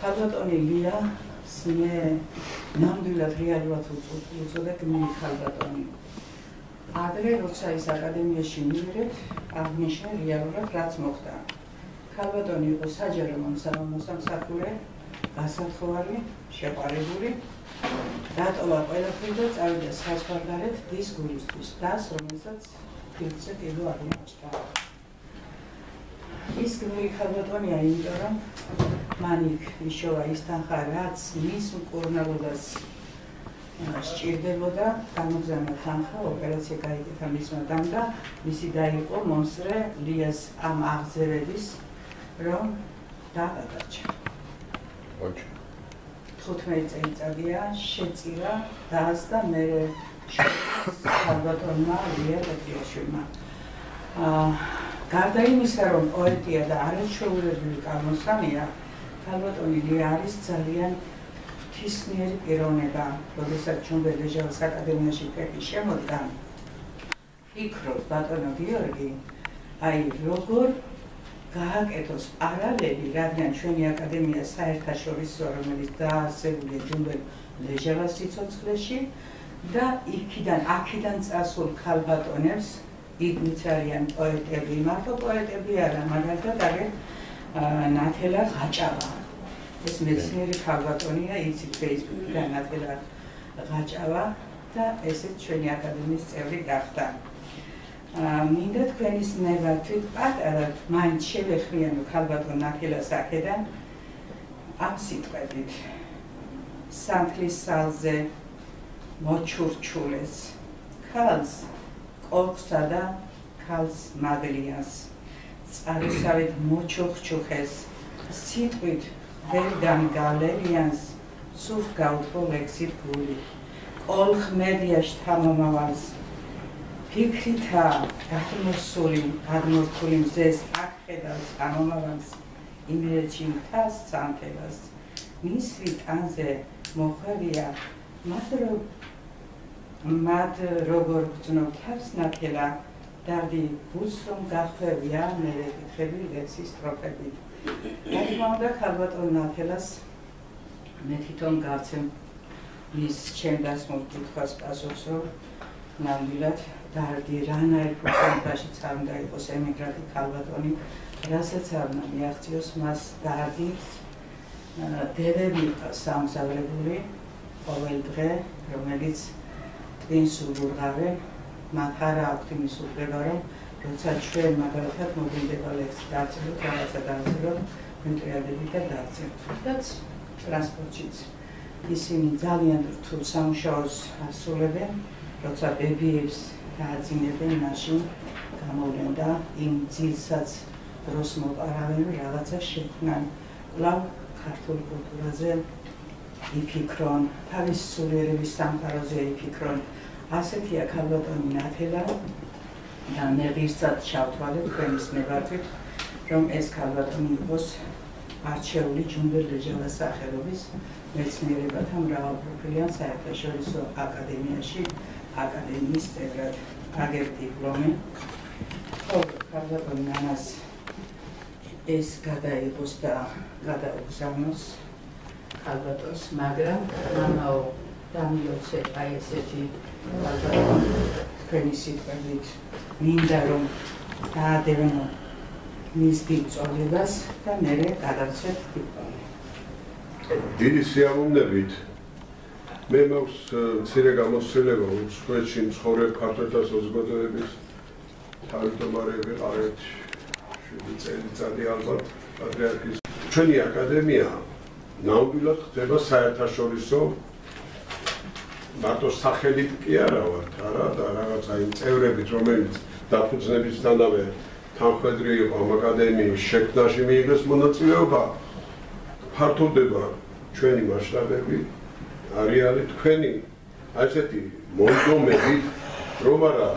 ხალბატონი ლია მე ნამდვილად რეალურად უწოდებ მე ხალბატონი. ადრე როცა ის აკადემიაში მივიდეთ, აღნიშნე რეალურად რაც მოხდა. ხალბატონი იყო საჯარო მომსახურე გასათხოვარი, შეყარებული. დატოვა ყველაფერი და წავიდა საზღვარგარეთ დის გულისთვის, დას, რომელსაც ფილმზე კიდევ არ მოჭდა. ის გმირი ხალბატონია, იმიტომ რომ მან იქ იშოვა ის თანხა, რაც მის მკურნალობას სჭირდებოდა გამოგზავნა თანხა ოპერაცია გაიგეთა მისმა დამ და მისი დაიყო მონსტრე ლიას ამ აღზევების რომ დაადარჩა. ოჩ 15 წელიწადია შეწირა დას და მე ალბათონმა ლია პეტრიაშვილმა აა გარდა იმისა რომ პოეტია და არაჩვეულებრივი კანონსამია ალბათონი ლია არის ძალიან თისნიერი პიროვნება როდესაც ჩვენ ბედეჟავის აკადემიაში პრეტი შემოდგა. იქროს ბატონო გიორგი აი როგორ გააკეთოს პარალელი, რადგან ჩვენი აკადემია საერთაშორისო, რომელიც დაარსებულია ჯუმბელ ლეჟავას სიცოცხლეში და იქიდან, აქედან წასულ ქალბატონებს იგნიც არიან პოეტები, მარტო პოეტები არა, მაგალითად არის ნათელა ღაჭავა. ეს მეცნიერი ქალბატონია, იცით Facebook-დან ნათელა ღაჭავა და ესეც ჩვენი აკადემიის წევრი გახდა. მინდა თქვენის ნეგატივ პატარა მაინც შევეხმიანო ქალბატონ ნაკელას აქედან ამ სიტყვებით სანთლის სალზე მოჩურჩულეს ქალს ყორხსა და ქალს მადლიანს წარუსავით მოჩუხჩუხეს სიტყვით ვერიდან გალერიანს სულს გაუთქო ლექსით გული ყოლხ მედიაში თამამავალს ფიქრითა გათმოსული გადმორთული მზეს აქ ხედავს ამომავალს იმერეთში მთას სანთელას მისვი ტანზე მოხარია მათ მათ როგორ გწნო თავს ნაკელა დარდი ბუს რომ გახვევია მე კითხები ლექსის სტროფები თქმა ქალბატონ ნაკელას მე თვითონ გავცემ ის ჩემ დასმულ კითხვას პასუხს რომ ნამდვილად დარდი რანაირ პროცენტაშიც არ უნდა იყოს ემიგრანტი ქალბატონი რასაც არ უნდა მიაღწიოს მას დარდი დედები სამსავლებული ყოველ დღე რომელიც ტვინს ურღავე მათ არა აქვთ იმის უფლება რომ როცა ჩვენ მაგალითად მოგინდება ლექსი დაწილოთ რაღაცა დააძლოთ მეტრიადები და დაწილოთ და ტრანსპორტშიც ისინი ძალიან რთულ სამუშაოს ასრულებენ როცა ბებიებს დააძინებენ მაშინ გამოვლენდა იმ ძილსაც დროს მოპარავენ რაღაცა შექმნან. ლავ ქართულ კულტურაზე იფიქრონ თავის სულიერების სამყაროზე იფიქრონ ასეთია ქალბატონი ნათელა და მე ვირცად ჩავთვალე თქვენის ნებართვით რომ ეს ქალბატონი იყოს არჩეული ჯუნდელ ლეჟავას სახელობის მეცნიერებათა მრავალპროფილიან საერთაშორისო აკადემიაში აკადემიის წევრად აგერ დიპლომი. ხო, ქალბატონ ნანას ეს გადაიღოს და გადაუგზავნოს ქალბატონს, მაგრამ მამაო დამიოცე აი ესეთი თქვენი სიტყვებით მინდა რომ დაადევნო მის დიპლომებას და მე გადავცეთ დიპლომი. დიდი სიამოვნებით. მე მაქვს მცირე გამოსცილება უცხოეთში მცხოვრებ ქართველთა საზოგადოების თავმჯდომარე ვიყავით შვიდი წელიწადი ალბათ პატრიარქის. ჩვენი აკადემია ნამდვილად ხდება საერთაშორისო მარტო სახელით კი არა ვართ არა და რაღაცა იმ წევრებით რომელიც დაფუძნებისთანავე თანხმედრი იყო ამ აკადემიის შექმნაში მიიღეს მონაწილეობა. ფართოვდება ჩვენი მასშტაბები არეალი თქვენი. ასეთი მონდომები რომ არა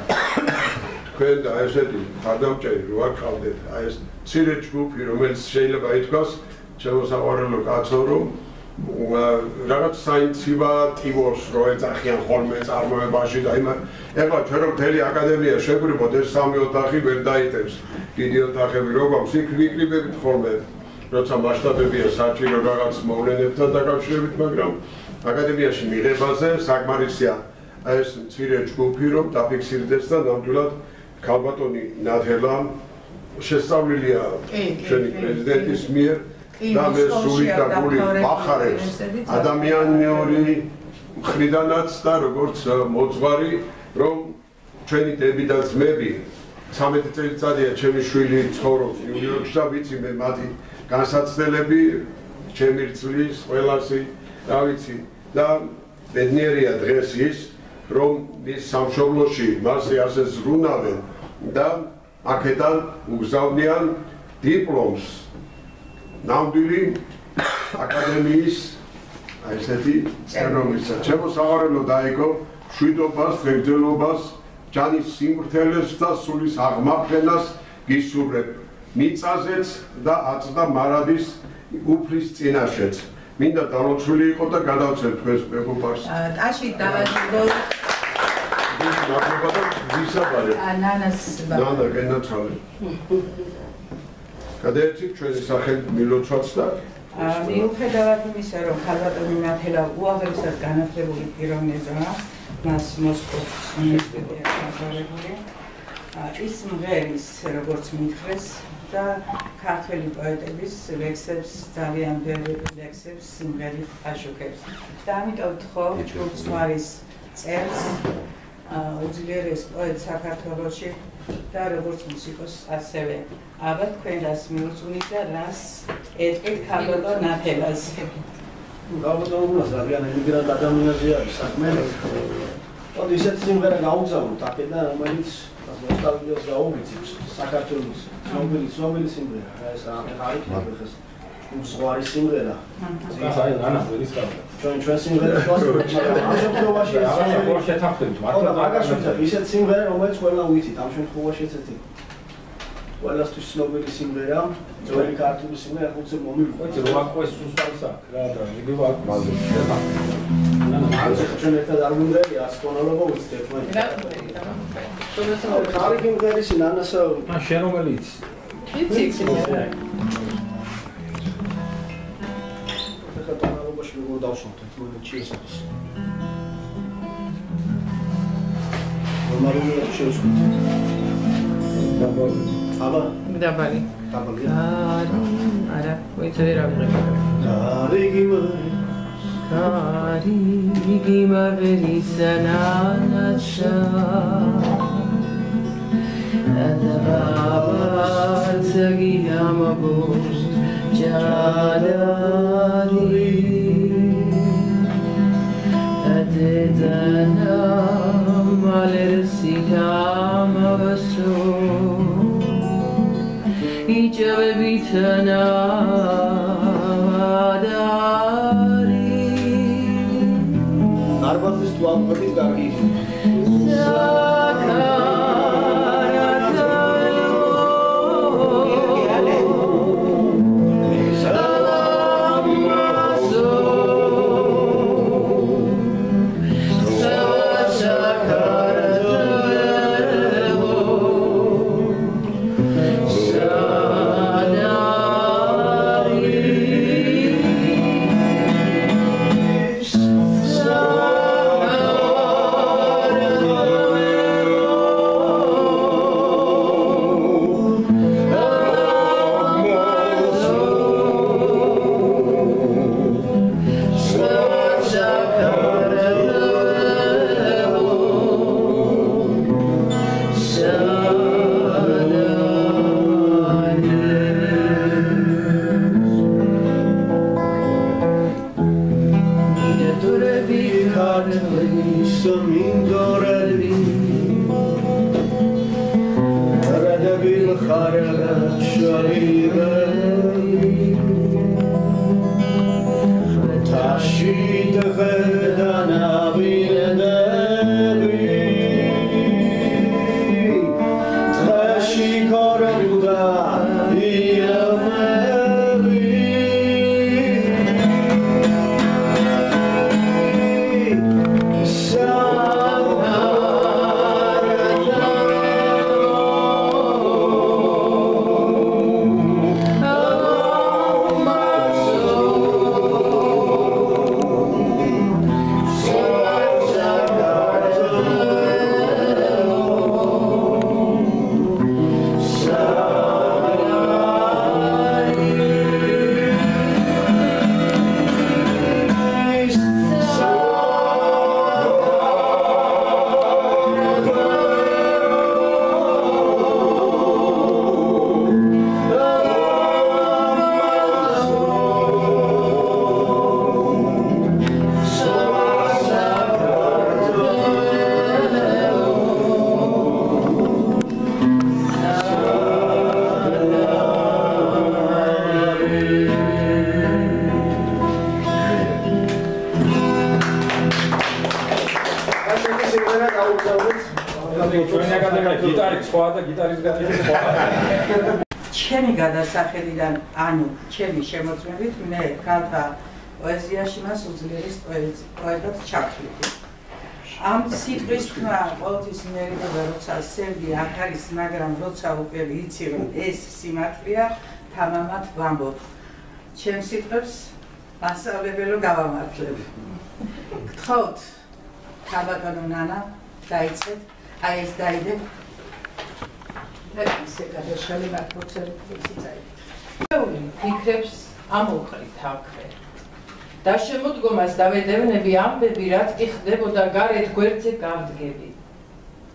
თქვენ და ასეთი ხარდამჭერი რო აღყავდეთ აი ეს ცირე ჯგუფი რომელიც შეიძლება ითქვას შემოსაყვარელო კაცო რომ რაღაც საინცივა ტივოს რო ეძახიან ხოლმე წარმოებაში და იმ ეხლა ჩვენ რომ მთელი აკადემია შეგვირბოთ ეს სამი ოთახი ვერ დაიტევს დიდი ოთახები რო გვაქვს იქ ვიკრიბებით ხოლმე. როცა მასშტაბებია საჭირო რაღაც მოვლენებთან დაკავშირებით მაგრამ აკადემიაში მიღებაზე საკმარისია ეს მცირე ჯგუფი რომ დაფიქსირდეს და ნამდვილად ქალბატონი ნათელა შესწავლილია ჩვენი პრეზიდენტის მიერ და და გული ახარებს ადამიანური მხრიდანაც და როგორც მოძღვარი რომ ჩვენი დები და ძმები 13 წელიწადია ჩემი შვილი ცხოვრობს ნიუ-იორკში და ვიცი მე მათი განსაცდელები ჩემი რწლის ყველასი რა ვიცი. და ბედნიერია დღეს ის რომ ის სამშობლოში მასე ასე ზრუნავენ და აქედან უგზავნიან დიპლომს ნამდვილი აკადემიის აი ესეთი წერნომისა ჩემო საყვარელო დაიგო შვიდობას ღერძელობას ჯანის სიმრთელეს და სულის აღმაფრენას გისურვებ მიწაზეც და აწდა მარადის უფლის წინაშეც მინდა დალოცული იყო და გადავწერ თქვენს მეგობარს. ტაში დავაჭიდო. ნაკლებად ვისაბარე. ანანას. ნანა გენაცალე. გადაეცით ჩვენი სახე მილოცვაც და მიუხედავად იმისა, რომ ქალბატონი ნათელა უაღრესად განათლებული პიროვნებაა, მას მოსკოვის უნივერსიტეტი აკადემიური. ის მღერის, როგორც მითხრეს, და ქართველი პოეტების ლექსებს ძალიან ბევრი ლექსებს სიმღერით აშუქებს. და ამიტომ თქო ჩურცმარის წერს უძლიერეს პოეტ საქართველოში და როგორც მუსიკოს ასევე აბა თქვენ რას მიუწვნით და რას ეტყვით ქალბატო ნათელას. გაბატონებულას ძალიან ემიგრანტ ადამიანები არის საქმე. ოდი ისეთ სიმღერა გაუგზავნოთ აქედან რომელიც ნოსტალგიას გაუგიცებს საქართველოს ცნობილი ცნობილი სიმღერა ეს არის მაგახეს უცხოარი სიმღერა. აი ანა ვერის კარგი ჩვენ ჩვენ სიმღერას მაგრამ ამ შემთხვევაში არა ხო შეთანხმდით მართლა მაგაშოცა ისეთ სიმღერა რომელიც ყველა ვიცით ამ შემთხვევაში ესეთი. ყველასთვის ცნობილი სიმღერა ძველი ქართული სიმღერა ხუთი მომიყვება ვიცი რომ აქ ეს რა და იგივე აქ მაზე შეთანხმდით ანა მაგას ჩვენ ერთად არ უნდა იყოს სპონალობა ვიცით ერთმანეთს ხარი იმღერის ნანასა ა შენ რომელიც? ვიცი 不到手的，böyle çiğseniz. Bunları yapışıyoruz. Ama Dabali. Dabali. Ara, voy a ver algo. Tarigima. Tarigima verisana nasha. Adababa sagiyama bus. Jadari. Adedana malersiga mavasu Ijabe bitana adari Arbazis tualmatik gargi Sakara ჩემი შემოწმებით, მე ქალთა პოეზიაში მას უძლიერეს პოეტად ჩავთვლი. ამ სიტყვის თქმა ყოველთვის მერიდობა როცა სერგი აქ არის, მაგრამ როცა უკვე იცი რომ ეს სიმართლეა, თამამად ვამბობ. ჩემ სიტყვებს მასწავლებელო გავამართლებ. გთხოვთ, ქაბატონო ნანა, დაიწყეთ. აი ეს დაიდე. ისე გადაშალი მართლოცები წაი. ფიქრებს ამოყრით აქვე. და შემოდგომას დავედევნები ამბები, რაც კი ხდებოდა გარეთ გვერდზე გავდგები.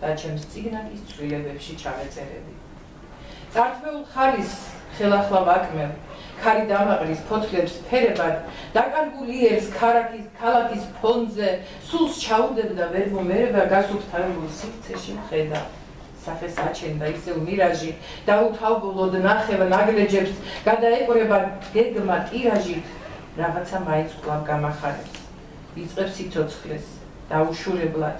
და ჩემს ციგნაკის ცვლილებებში ჩავეწერები. წართმეულ ხალის ხელახლა ვაკმევ, ქარი დამაყრის ფოთლებს ფერებად, დაკარგული ერს ქარაკის ქალაქის ფონზე, სულს ჩაუდებდა ვერ მომერება გასუფთავებულ სივრცეში მხედა. სახეს აჩენდა ისევ მირაჟი, დაუთავბოლოდ ნახევა ნაგლეჯებს, გადაეყრება გეგმა ტირაჟით, რაღაცა მაინც კლავ გამახარებს. იწევს სიცოცხლეს, დაუშურებლად.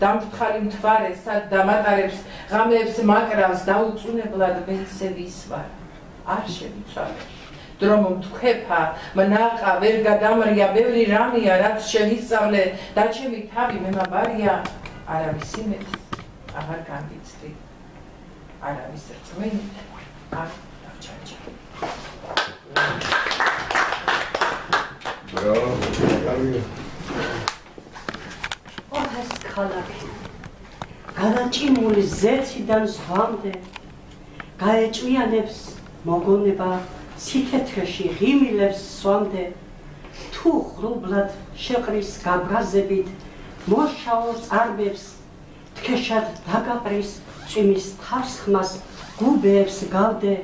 დამთხარი მთვარე სად დამატარებს ღამეებს მაკრავს დაუწუნებლად მე ისე ვისვარ. არ შევიცვალე. დრომ თქვეფა, მნაყა, ვერ გადამრია, ბევრი რამია, რაც შევისწავლე და ჩემი თავი მემაბარია, არავის იმეც აღარ გამიცდი. არავის რწმენით არ დავჩარჩე. ბრავო, კარგი. ოჰას ქალაქი. განაჭიმული ზეციდან ზღვამდე გაეჭვიანებს მოგონება სითეთრეში ღიმილებს სვამდე თუ ხრუბლად შეყრის გაბრაზებით მოშაო წარბებს თქეშად დაგაყრის წვიმის თავს ხმას გუბეებს გავდე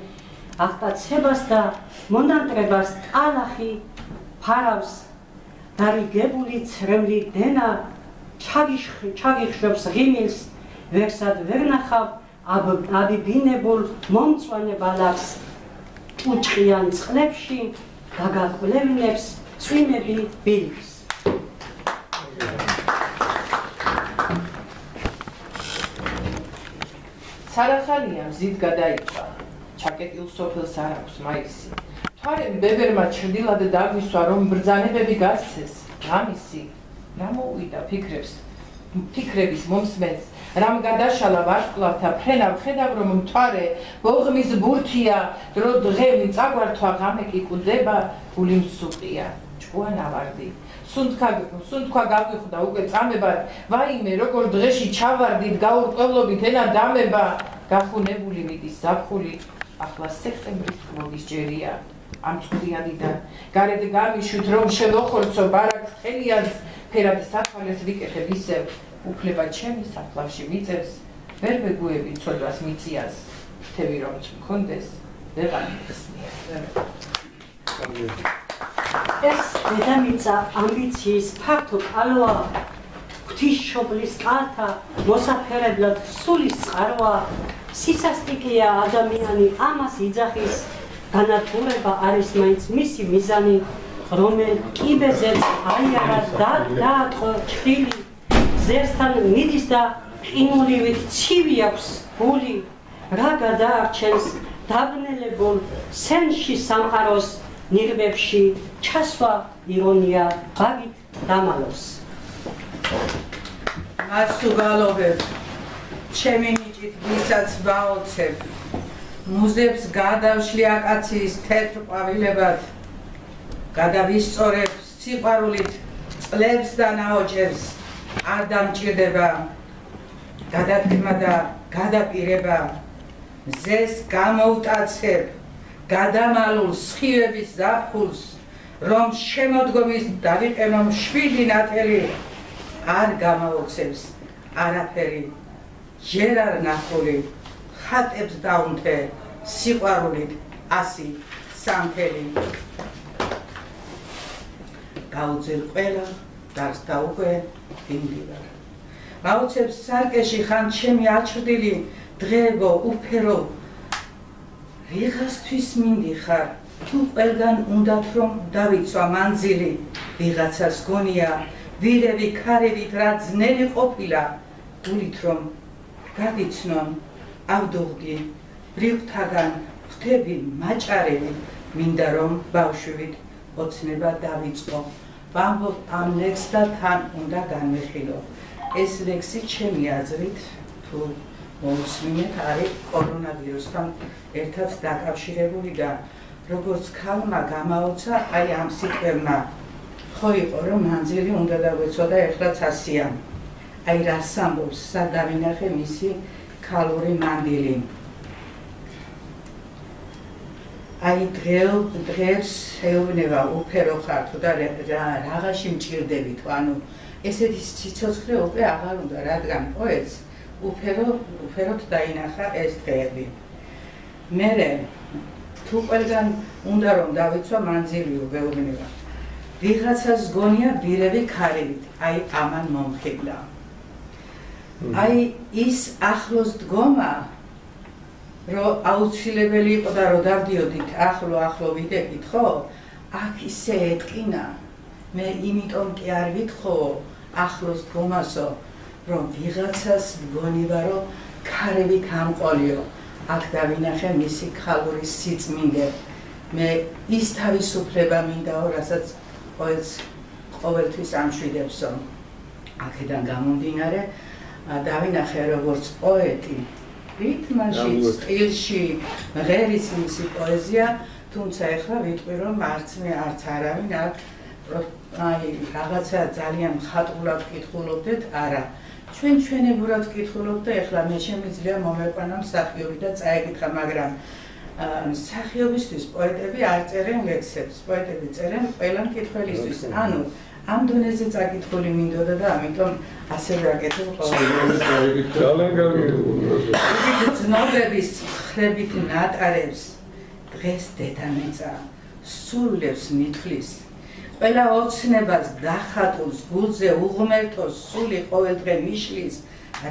აღტაცებას და მონანტრებას ტალახი ფარავს დარიგებული ცრემლი დენა ჩაგიხრებს ღიმილს ვერსად ვერ ნახავ აბიბინებულ მომწვანე ბალახს. უჭყიან წყლებში გაგაკვლევნებს წვიმები ბილს სარახალია მზით გადაიწვა ჩაკეტილ სოფელს არ აქვს მაისი. თვარე ბებერმა ჩრდილად დაგვისვა რომ ბრძანებები გასცეს. რამისი რა მოუვიდა ფიქრებს ფიქრების მომსმენს. რამ გადაშალა ვარსკვლავთა ფრენა ვხედავ რომ მთვარე ბოღმის ბურთია დრო დღემი წაგვართვა ღამე კი კუდება გული მსუყია ჭუანა ვარდი სუნთქა სუნთქა გავიხვდა უკვე წამებად ვაიმე როგორ დღეში ჩავარდით გაურკვევლობით ენა დამება გახუნებული მიდის ზაფხული ახლა სექტემბრის თმობის ჯერია ამ წვდიანიდან გარეთ გამიშვით რომ შევოხორცო ბარაკ ხელიანს ფერად საფალეს ვიკეთებ ისევ უფლება ჩემი საფლავში მიწევს ვერ მეგუები ცოდვას მიწიას. თევი რომ მქონდეს ვეღარ მიხსნია ეს დედამიწა ამბიციის ფართო კალოა ღვთისმშობლის კალთა მოსაფერებლად სულის წყაროა სისასტიკეა ადამიანი ამას იძახის განათლება არის მაინც მისი მიზანი რომელ კიბეზეც აიარა და დაატყო ჩხილი ზერსთან მიდის და ყინულივით ცივი აქვს გული რა გადაარჩენს დაბნელებულ სენში სამყაროს ნიღბებში ჩასვა ირონია ბაგით დამალოს. მას უგალობებ ჩემი ნიჭით ვისაც ვაოცებ მუზებს გადავშლი აკაციის თეთრ ყვავილებად გადავისწორებ სიყვარულით წლებს და ნაოჭებს არ დამჭირდება გადათქმა და გადაპირება მზეს გამოვტაცებ გადამალულ სხივების ზაფხულს რომ შემოდგომის დავიყენო შვიდი ნათელი არ გამაოცებს არაფერი. ჯერ არ ნახული ხატებს დაუნთე სიყვარულით ასი სამფელი გაუძელ ყველა დარს და უკვე დინდივარ. მაუცებს სარკეში ხან ჩემი აჩრდილი დღეებო უფერო ვიღასთვის მინდიხარ თუ ყველგან უნდათ რომ დავიცვა მანძილი. ვიღაცას გონია ვირევი ქარებით რა ძნელი ყოფილა. გულით რომ გადიცნონ ავდოღდი ბრიღვთაგან ხვდები მაჭარელი. მინდა რომ ბავშვით ოცნება დავიწყო. ვამბობ ამ ლექს და თან უნდა განვიხილო. ეს ლექსი ჩემი აზრით თუ მოსმინეთ არის კორონავირუსთან ერთად დაკავშირებული და როგორც ქალმა გამაოცა აი ამ სიტყვებმა ხო იყო რომ მანძილი უნდა დაგვეცოდა ეხლაც ასია აი რას ამბობს სადავინახე მისი ქალური მანდილი. აი დღეო დღეს ეუბნება უფერო ხარ თუ და რაღაცი მჭirdები თუ ანუ ესეთი ციცოცხლე უკვე აღარ უნდა რადგან პოეტს უფერო უფეროთ დაინახა ეს დღეები. მე თუ ყველგან უნდა რომ დავიცვა მანძილიო ვეუბნება. ვიღაცას გონია ბირები ქარებით, აი ამან მომხიბლა. აი ის ახლოს დგომა რომ აუცილებელი იყო და რომ დავდიოდით ახლო ახლო ვიდებით ხო აქ ისე ეთკინა მე იმიტომ კი არ ვითხოვ ახლოს დგომასო რომ ვიღაცას მგონივა რომ ქარები გამყოლიო. აქ დავინახე მისი ხალური სიწმინდე. მე ის თავისუფლება მინდაო რასაც ყოველთვის ყოველთვის ამშვიდებსო. აქედან გამომდინარე დავინახე როგორც პოეტი. რითმაში სტილში ღერის მისი პოეზია თუმცა ეხლა ვიტყვი რომ არც მე არც არავინ აქ აი რაღაცა ძალიან ხატულად კითხულობდეთ არა ჩვენ ჩვენებურად კითხულობ და ეხლა მე შემიძლია მომეყვანა მსახიობი და წაეკითხა მაგრამ მსახიობისთვის პოეტები არ წერენ ლექსებს პოეტები წერენ ყველა მკითხველისთვის ანუ ამ დონეზე წაკითხული მინდოდა და ამიტომ ასე ვაკეთებ ყოველდღე. ძალიან კარგი. ძნობების ხრებით ნატარებს დღეს დედამიწა სულებს მithlis. ყველა ოცნებას დახატულს გულზე უღმერთოს სული ყოველდღე მიშლის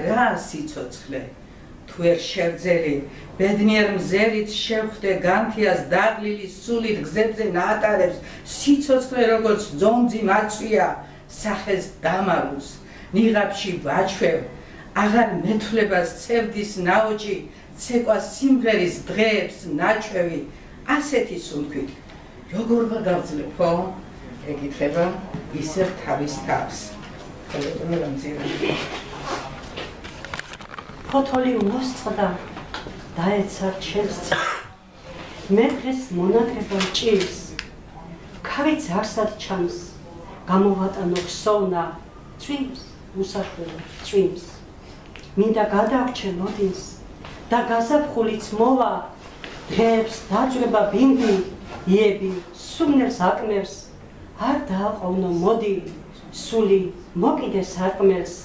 რა სიцоცხლე თუ ვერ შევძელი ბედნიერ მზელით შევხვდე განთიას დაღლილი სულით გზებზე ნატარებს სიცოცხლე როგორც ძონძი მაწვია სახეს დამალოს ნიღაბში ვაჩვევ აღარ მეთვლებას ცევდის ნაოჭი ცეკვა სიმღერის დღეებს ნაჩვევი ასეთი სულქვით როგორ ვაგავძლებ ხო ეკითხება ისე თავის თავს. ხოლმე რომ ძირა ფოთოლი მოსწყდა დაეცა ჩემს მე დღეს მონათება ჭირს. ქავიც არსად ჩანს გამოვატანო ხსოვნა წვიმს უსახულო წვიმს. მინდა გადავრჩე მოდინს და გაზაფხულიც მოვა დღეებს დაძრება ბინდი იები სუნერს აკმევს არ დააყოვნო მოდი სული მოკიდე სარკმელს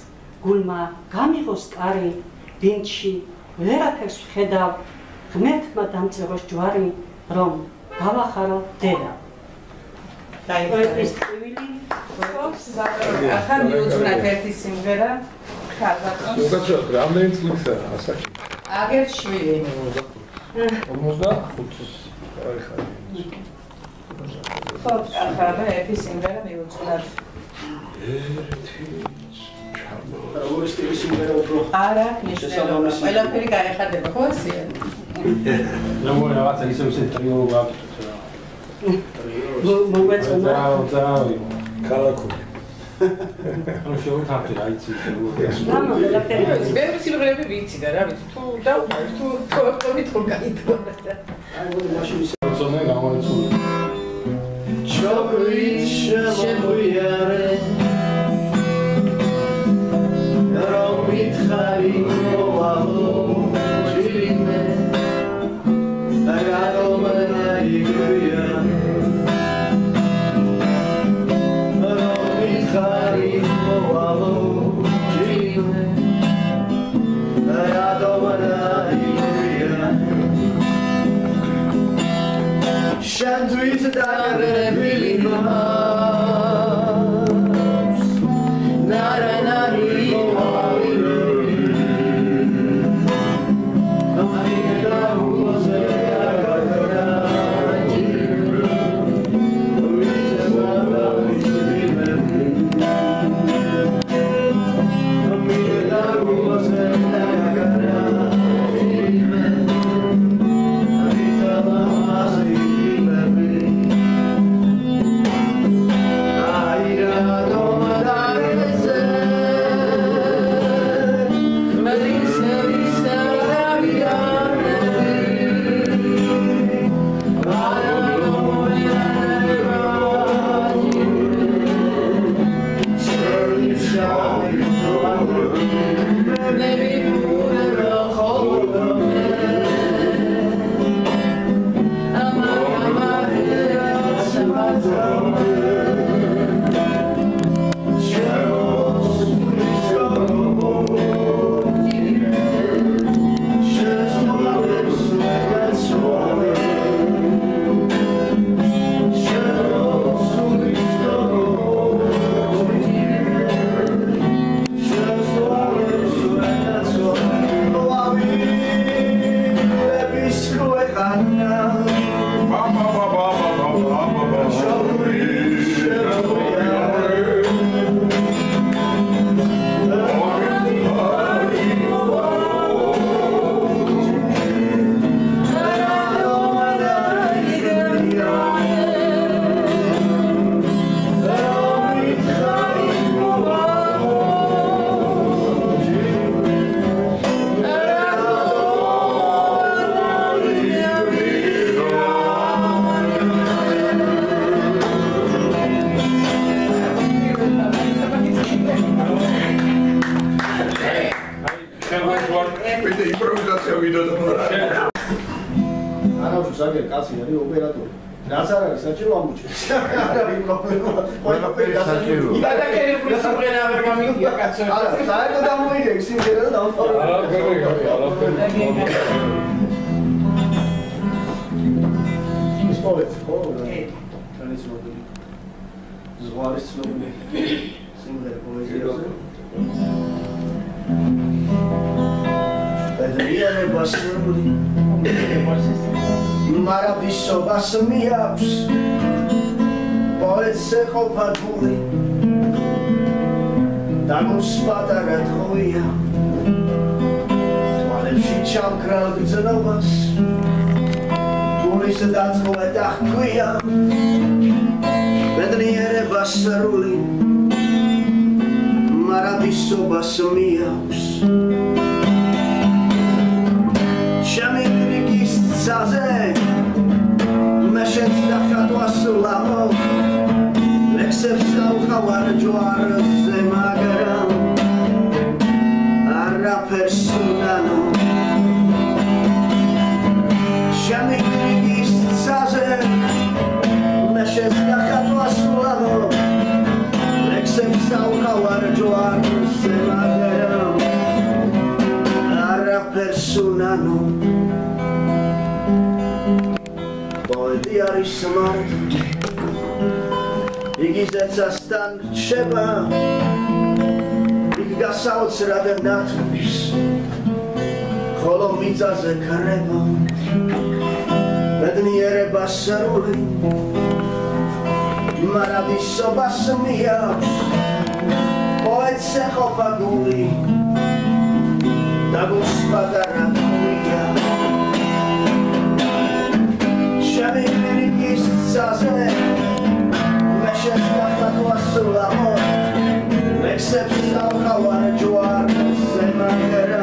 გულმა გამიღოს კარი ვინჩი ვერაფერს ხედავ ღმერთმა დამწეროს ჯვარი რომ გავახარო დედა. და ეს ტვილი ხობს ახლა მიუძღვნათ ერთი სიმღერა. ხარბატონს. უკაცრავად რამდენი წლისაა ასაკი. აგერშვილი 55 ხარ. ხარ ხო, ახლა და ერთი სიმღერა მივუწვდათ. ერთი როგორი სტილის სიმღერა უფრო? არა, მნიშვნელოვანი. ყველაფერი გაეხადება, ხო ესეა? როგორ რაღაცა ისე ისე ტრიო გაქვთ რა. ტრიო. მომეწონა. ძაავი. ქალაქური. ანუ შევთანხმდით, რა იცი, როგორ. გამო, ლაპტერი. მე სიმღერები ვიცი და რა ვიცი, თუ დავყავ, თუ თორტოვი თუ გაითვალა. აი, მაშინ ისე ზონა გამორეცული. що обличчя моє შენთვის დაგრევილი მამა სუნანო. პოეტი არის სმარტი იგი ზეცასთან რჩება. იქ გასაოცრად ნათმის ხოლო მიწაზე ქრება. ბედნიერება სრული მარადისობა სმიავს პოეტს ეხობა გული. na gospoda raduje. Şebirin gizsazı, meşes tahta klasılamı, meksep savra var, cuvar, zemangere.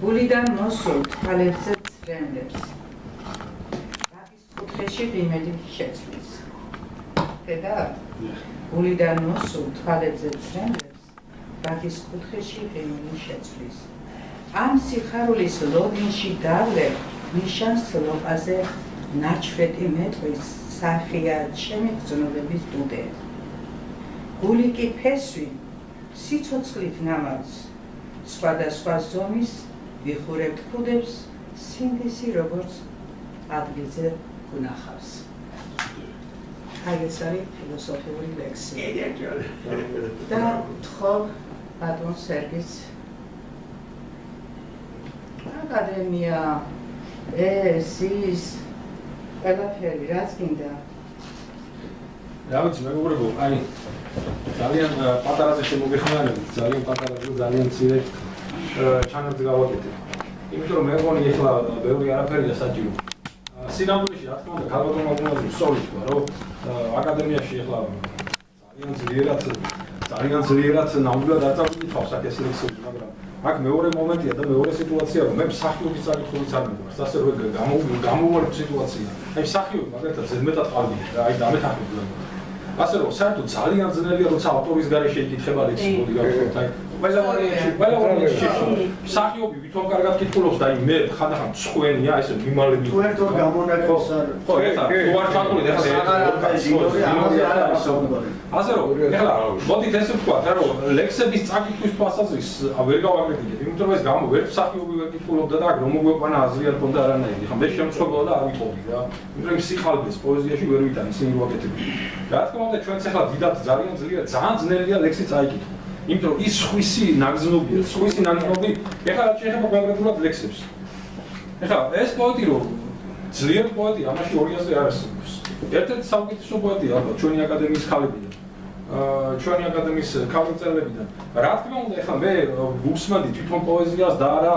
გულიდან მოსულ თვალებზე წრემლებს. ბაგის კუთხეში ღიმელი შეცვლის. ხედა? გულიდან მოსულ თვალებზე წრემლებს. ბაგის კუთხეში ღიმელი შეცვლის. ამ სიხარულის ლოდინში დავლებ ნიშანს ლოყაზე ნაჩვეტი მეტყვის სახია ჩემი გზნობების დუდე. გული კი ფესვი სიცოცხლით ნამავს სხვადასხვა ზომის ვიხურებთ ქუდებს სინდისი როგორც ადგილზე გუნახავს. აი ეს არის ფილოსოფიური ლექსი. და თხოვ ბატონ სერგის აკადემია. ეს ის ყველაფერი რაც გინდა? რა ვიცი მეგობრებო, აი ძალიან პატარაზე შემოგეხმარებით, ძალიან პატარაზე ძალიან ცირე ჩანარდს გავაკეთებ. იმიტომ რომ მე მგონი ეხლა ბევრი არაფერია საჭირო. სინამდვილეში რა თქმა უნდა, ქალბატონმა უნდა სწორი თქვა, რომ აკადემიაში ეხლა ძალიან ძლიერად ძალიან ძლიერად ნამდვილად არ წავიკითხავს აქ ეს ლექსები, მაგრამ აქ მეორე მომენტია და მეორე სიტუაცია, რომ მე მსახიობის წაკითხულიც არ მიგვარს, ასე რომ გამო გამოვარ სიტუაცია. აი მსახიობი მაგალითად ზედმეტად ყალბია და აი დამეთანხმება. ასე რომ საერთოდ ძალიან ძნელია როცა ავტორის გარეშე იკითხება ლექსი მოდი გავხსენოთ აი ყველა ვარიანტი ყველა ვარიანტი შეშო მსახიობი ვითომ კარგად კითხულობს და აი მე ხანდახან ცხვენია ესე მიმალები თუ ერთოდ გამონაკებს არ ხო ეხლა თუ არ ჩაკული ეხლა ასე რომ ეხლა მოდით ესე ვთქვა რომ ლექსების წაკითხვის თვალსაზრისით ვერ გავაკეთებ იმიტომ რომ ეს გამო ვერ მსახიობი ვერ კითხულობდა და აქ რომ მოგვეყვანა აზრი არ ქონდა არანაირი. ხა მე შემწყობოდა და არ ვიტყობი რა. იმიტომ რომ სიხალბეს პოეზიაში ვერ ვიტან ისინი რო აკეთებდი რა თქმა უნდა ჩვენც ეხლა დიდად ძალიან ძლია ძალიან ძნელია ლექსი წაიკითხო იმიტომ რომ ის ხვისი ნაგზნობია. ხვისი ნაგზნობი ეხლა რაც შეიძლება კონკრეტულად ლექსებს. ეხლა ეს პოეტი რო ძლიერ პოეტი ამაში ორი აზრი არ არსებობს. ერთ-ერთი საუკეთესო პოეტია ალბათ ჩვენი აკადემიის ხალებიდან ჩვენი აკადემიის ქალწელებიდან რა თქმა უნდა ეხლა მე ბუქსმანდი თვითონ პოეზიას და არა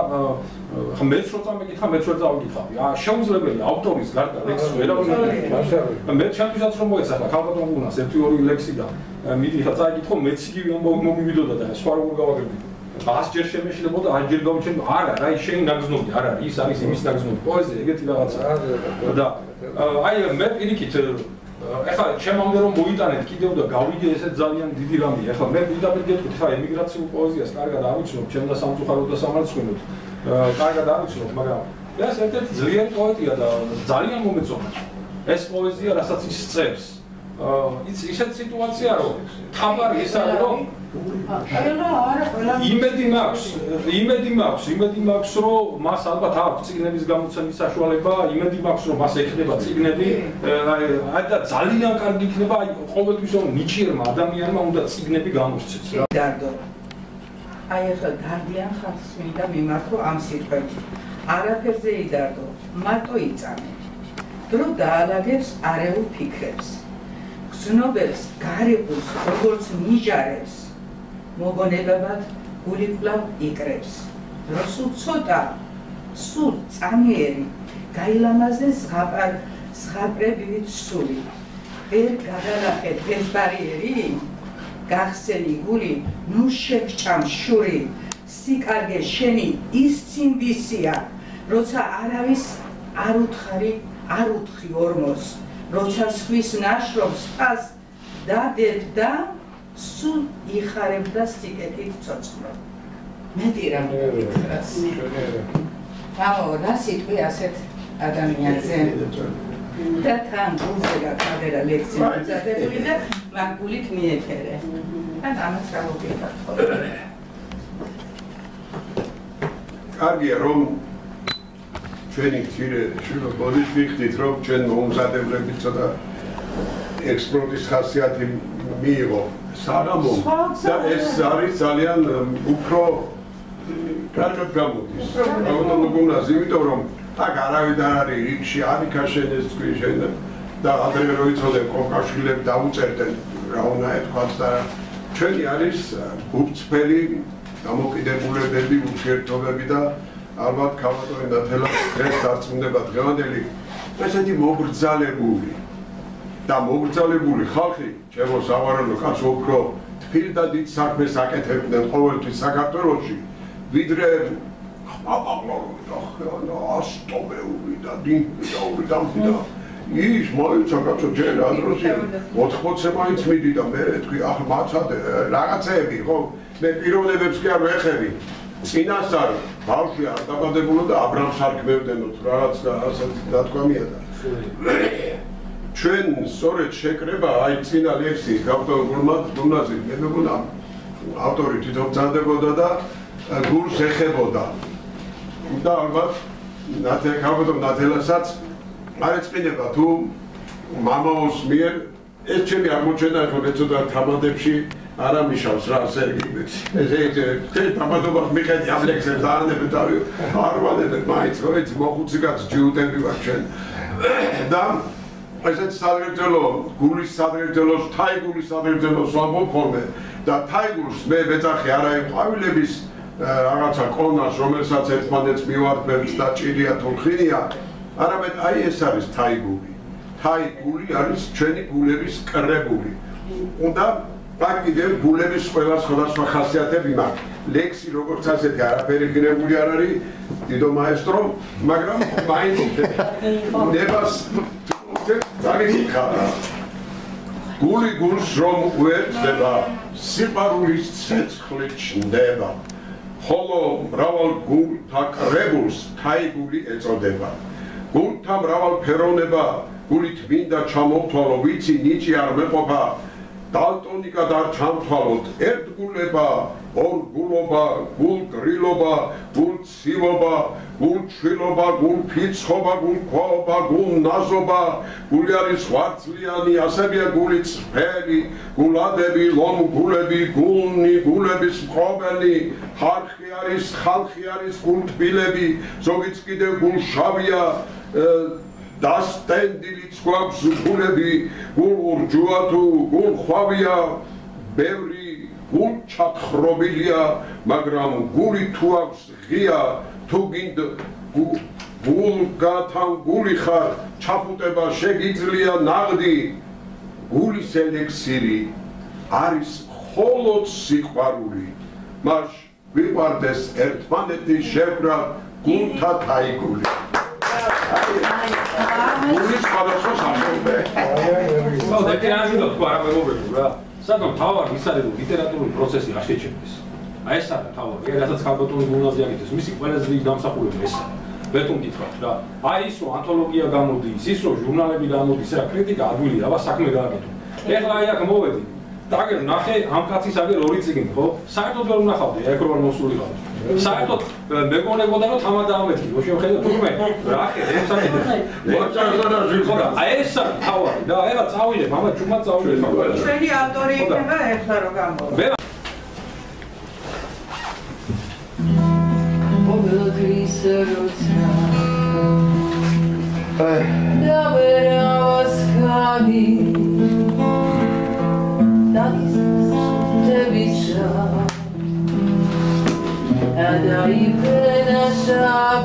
ხა მეც რო წამეკითხა მეც ვერ წავიკითხავი აა შეუძლებელია ავტორის გარდა ლექსი ვერავინ მე ჩემთვისაც რომ მოეცახა ქალბატონ გუნას ერთი ორი ლექსი და მიდი ხა წაიკითხო მეც იგივე ამბავი მომივიდოდა და სხვა როგორ გავაგებდი. ასჯერ შემეშლებოდა ასჯერ გავჩენო არა რა ის შენი ნაგზნობი არ არის ის არის იმის ნაგზნობი პოეზია ეგეთი რაღაცა. და აი მე პირიქით ეხლა ჩემამდე რომ მოიტანეთ კიდევ და გავიგე ესეთ ძალიან დიდი რამე. ეხლა მე პირდაპირ გეტყვით ხა ემიგრაციულ პოეზიას კარგად ავიცნობ ჩემ და სამწუხაროდ და სამარცხვინოდ. კარგად ავიცნობ მაგრამ ეს ერთ-ერთი ძლიერი პოეტია და ძალიან მომეწონა. ეს პოეზია რასაც ის წევს იცი ისეთ სიტუაცია რომ თამარი ის არის რომ არა ყველა იმედი მაქვს, იმედი მაქვს, იმედი მაქვს, რომ მას ალბათ აქვს ციგნების გამოცემის საშუალება, იმედი მაქვს, რომ მას ეხება ციგნები, აი და ძალიან კარგი იქნება, აი ყოველთვის რომ ნიჭიერმა ადამიანმა უნდა ციგნები გამოსცეს რა. დარდო. აი ახლა დარდიან ხალხს მინდა მიმართო ამ სიტყვით არაფერზე იდარდო მარტო იწამე. დრო დაალაგებს არეულ ფიქრებს გზნობებს გარიყულს როგორც ნიჟარებს მოგონებებად გული კვლავ იკრებს. რო სულ ცოტა სულ წამიერი გაილამაზე ზღაპარ ზღაპრებით სული. ვერ გადალახეთ ეს ბარიერი გახსენი გული ნუ შეგჭამ შური. სიკარგე შენი ის ცინდისია როცა არავის არ უთხარი, არ უთხი ორმოს, როცა სხვის ნაშრომს ფას დადებ და სულ იხარებ და სიკეთით ცოცხლო. მეტი რამ გითხრას. გამო, რა სიტყვი ასეთ ადამიანზე? და თან გულზე გაკადერა ლექსი მოწადებული და მაგულით მიეფერე. და ამას გამოგიყვათ ხოლმე. კარგია რომ ჩვენი ძირე შვილო ბოდიშ ვიხდით რომ ჩვენ მომზადებლები ცოტა ექსპორტის ხასიათი მიიღო საღამო და ეს არის ძალიან უფრო კარგად გამოდის. რაღაცა გუნდას, იმიტომ რომ აქ არავინ არ არის რიგში, არიქა შენეს თქვი შენ და ადრე რო იცოდე კოკაშვილები დაუწერდნენ რა უნდა ეთქვათ და ჩვენი არის გუფცფერი დამოკიდებულებები, ურთიერთობები და ალბათ ქალბატონი ნათელა დღეს დარწმუნდება დღევანდელი ესეთი მოგრძალებული და მოგრძალებული ხალხი, ჩემო საყვარელო კაცო უფრო თბილ და დიდ საქმეს აკეთებდნენ ყოველთვის საქართველოში, ვიდრე აბაბლორი და ხეანა ასტობეული და დინდაური და და ის მოიცა კაცო ჯერ ადროსი 80-ზე მაინც მიდი და მე თქვი ახ მაცადე რაღაცეები ხო? მე პიროვნებებს კი არ ვეხები წინასწარ ბავშვი არ დაბადებულა და აბრამს არ ქმევდენოთ რაღაც ასეთი დათქვამია და ჩვენ სწორედ შეკრება აი წინა ლექსი გაბტონ გულმაზი მე მეგონა ავტორი თვითონ ძანდებოდა და გულს ეხებოდა. და ალბათ ნათელ გაბტონ ნათელასაც არ ეწინება თუ მამაოს მიერ ეს ჩემი აღმოჩენა ხო მეცოდა თამადებში არა მიშავს რა სერგი. ესე იგი თე თამადობა მიხედი ამ ლექსებს დაანებ და არ ვანებ მაინც ხო ეს მოხუცი კაც ჯიუტები ვარ ჩვენ. და ესეც სადღეგრძელო გულის სადღეგრძელოს თაიგულის სადღეგრძელოს ვამბობ ხოლმე. და თაიგულს მე მეძახი არა იმ ყვავილების რაღაცა კონას რომელსაც ერთმანეთს მივარდმევთ და ჭირია თუ ხინია არამედ აი ეს არის თაიგული. თაიგული არის ჩვენი გულების კრებული. უნდა აქ კიდევ გულების ყველა სხვადასხვა ხასიათები მაქვს. ლექსი როგორც ასეთი არაფერი ღირებული არ არის დიდო მაესტრო მაგრამ მაინც ნებას დაგიქა გული გულს რომ უერთდება სიყვარულის ცეცხლი ჩნდება. ხოლო მრავალ გულთა კრებულს თაიგული ეწოდება. გულთა მრავალ ფეროვნება გულით მინდა ჩამოვთვალო ვიცი ნიჭი არ მეყოფა დალტონიკად არ ჩამთვალოთ. ერთგულება ორგულობა გულგრილობა გულცივობა გულჩვილობა გულფიცხობა გულქოობა გულნაზობა. გული არის ხვარწლიანი ასებია გული წფერი გულადები ლომგულები გულნი გულების მყობელი ხალხი არის ხალხი არის გულთბილები. ზოგიც კიდევ გულშავია დასტენდილიც გვაქვს გულები, გულ ურჯუა თუ გულ ხვავია, ბევრი გულ ჩათხრობილია, მაგრამ გული თუ აქვს ღია, თუ გინდ გულ გათან გული ხარ, ჩაფუტება შეგიძლია ნაღდი, გულის ელექსირი არის მხოლოდ სიყვარული. მას ვიყვარდეს ერთმანეთის შებრა გულთა თაიგული. გულის სხვადასხვა სახეობე. ხო, და კი რამე თქვა რა მეგობრებო რა. საკმაოდ თავარი ის არის რომ ლიტერატურული პროცესი არ შეჩერდეს. აი ეს არის თავარი, რადგან ხალხოტული გუნდაზი აგიდეს. მისი ყველაზე დიდი დამსახურება ეს არის. ბეტონ გითხრათ რა. აი ის რომ ანთოლოგია გამოდის, ის რომ ჟურნალები გამოდის, რა კრიტიკა აგვილია, აბა საქმე გააკეთო. ეხლა აი აქ მოვედი. დაგერ ნახე ამ კაცის აგერ ორი წიგნი, ხო? საერთოდ ვერ უნახავდი, ეგ რომ მოსული ხარ. საერთოდ მეგონებოდა რომ თამა დაამეთქი რო შევხედე თურმე რა ხე ეს არის მოწარდა და ზიქრა აი ეს თავი და ეხლა წავიდე მამა ჩუმად წავიდე. ჩვენი ავტორი იქნება ეხლა რო გამოვა. მოგლოდრის როცა და ვერავას Hari Krishna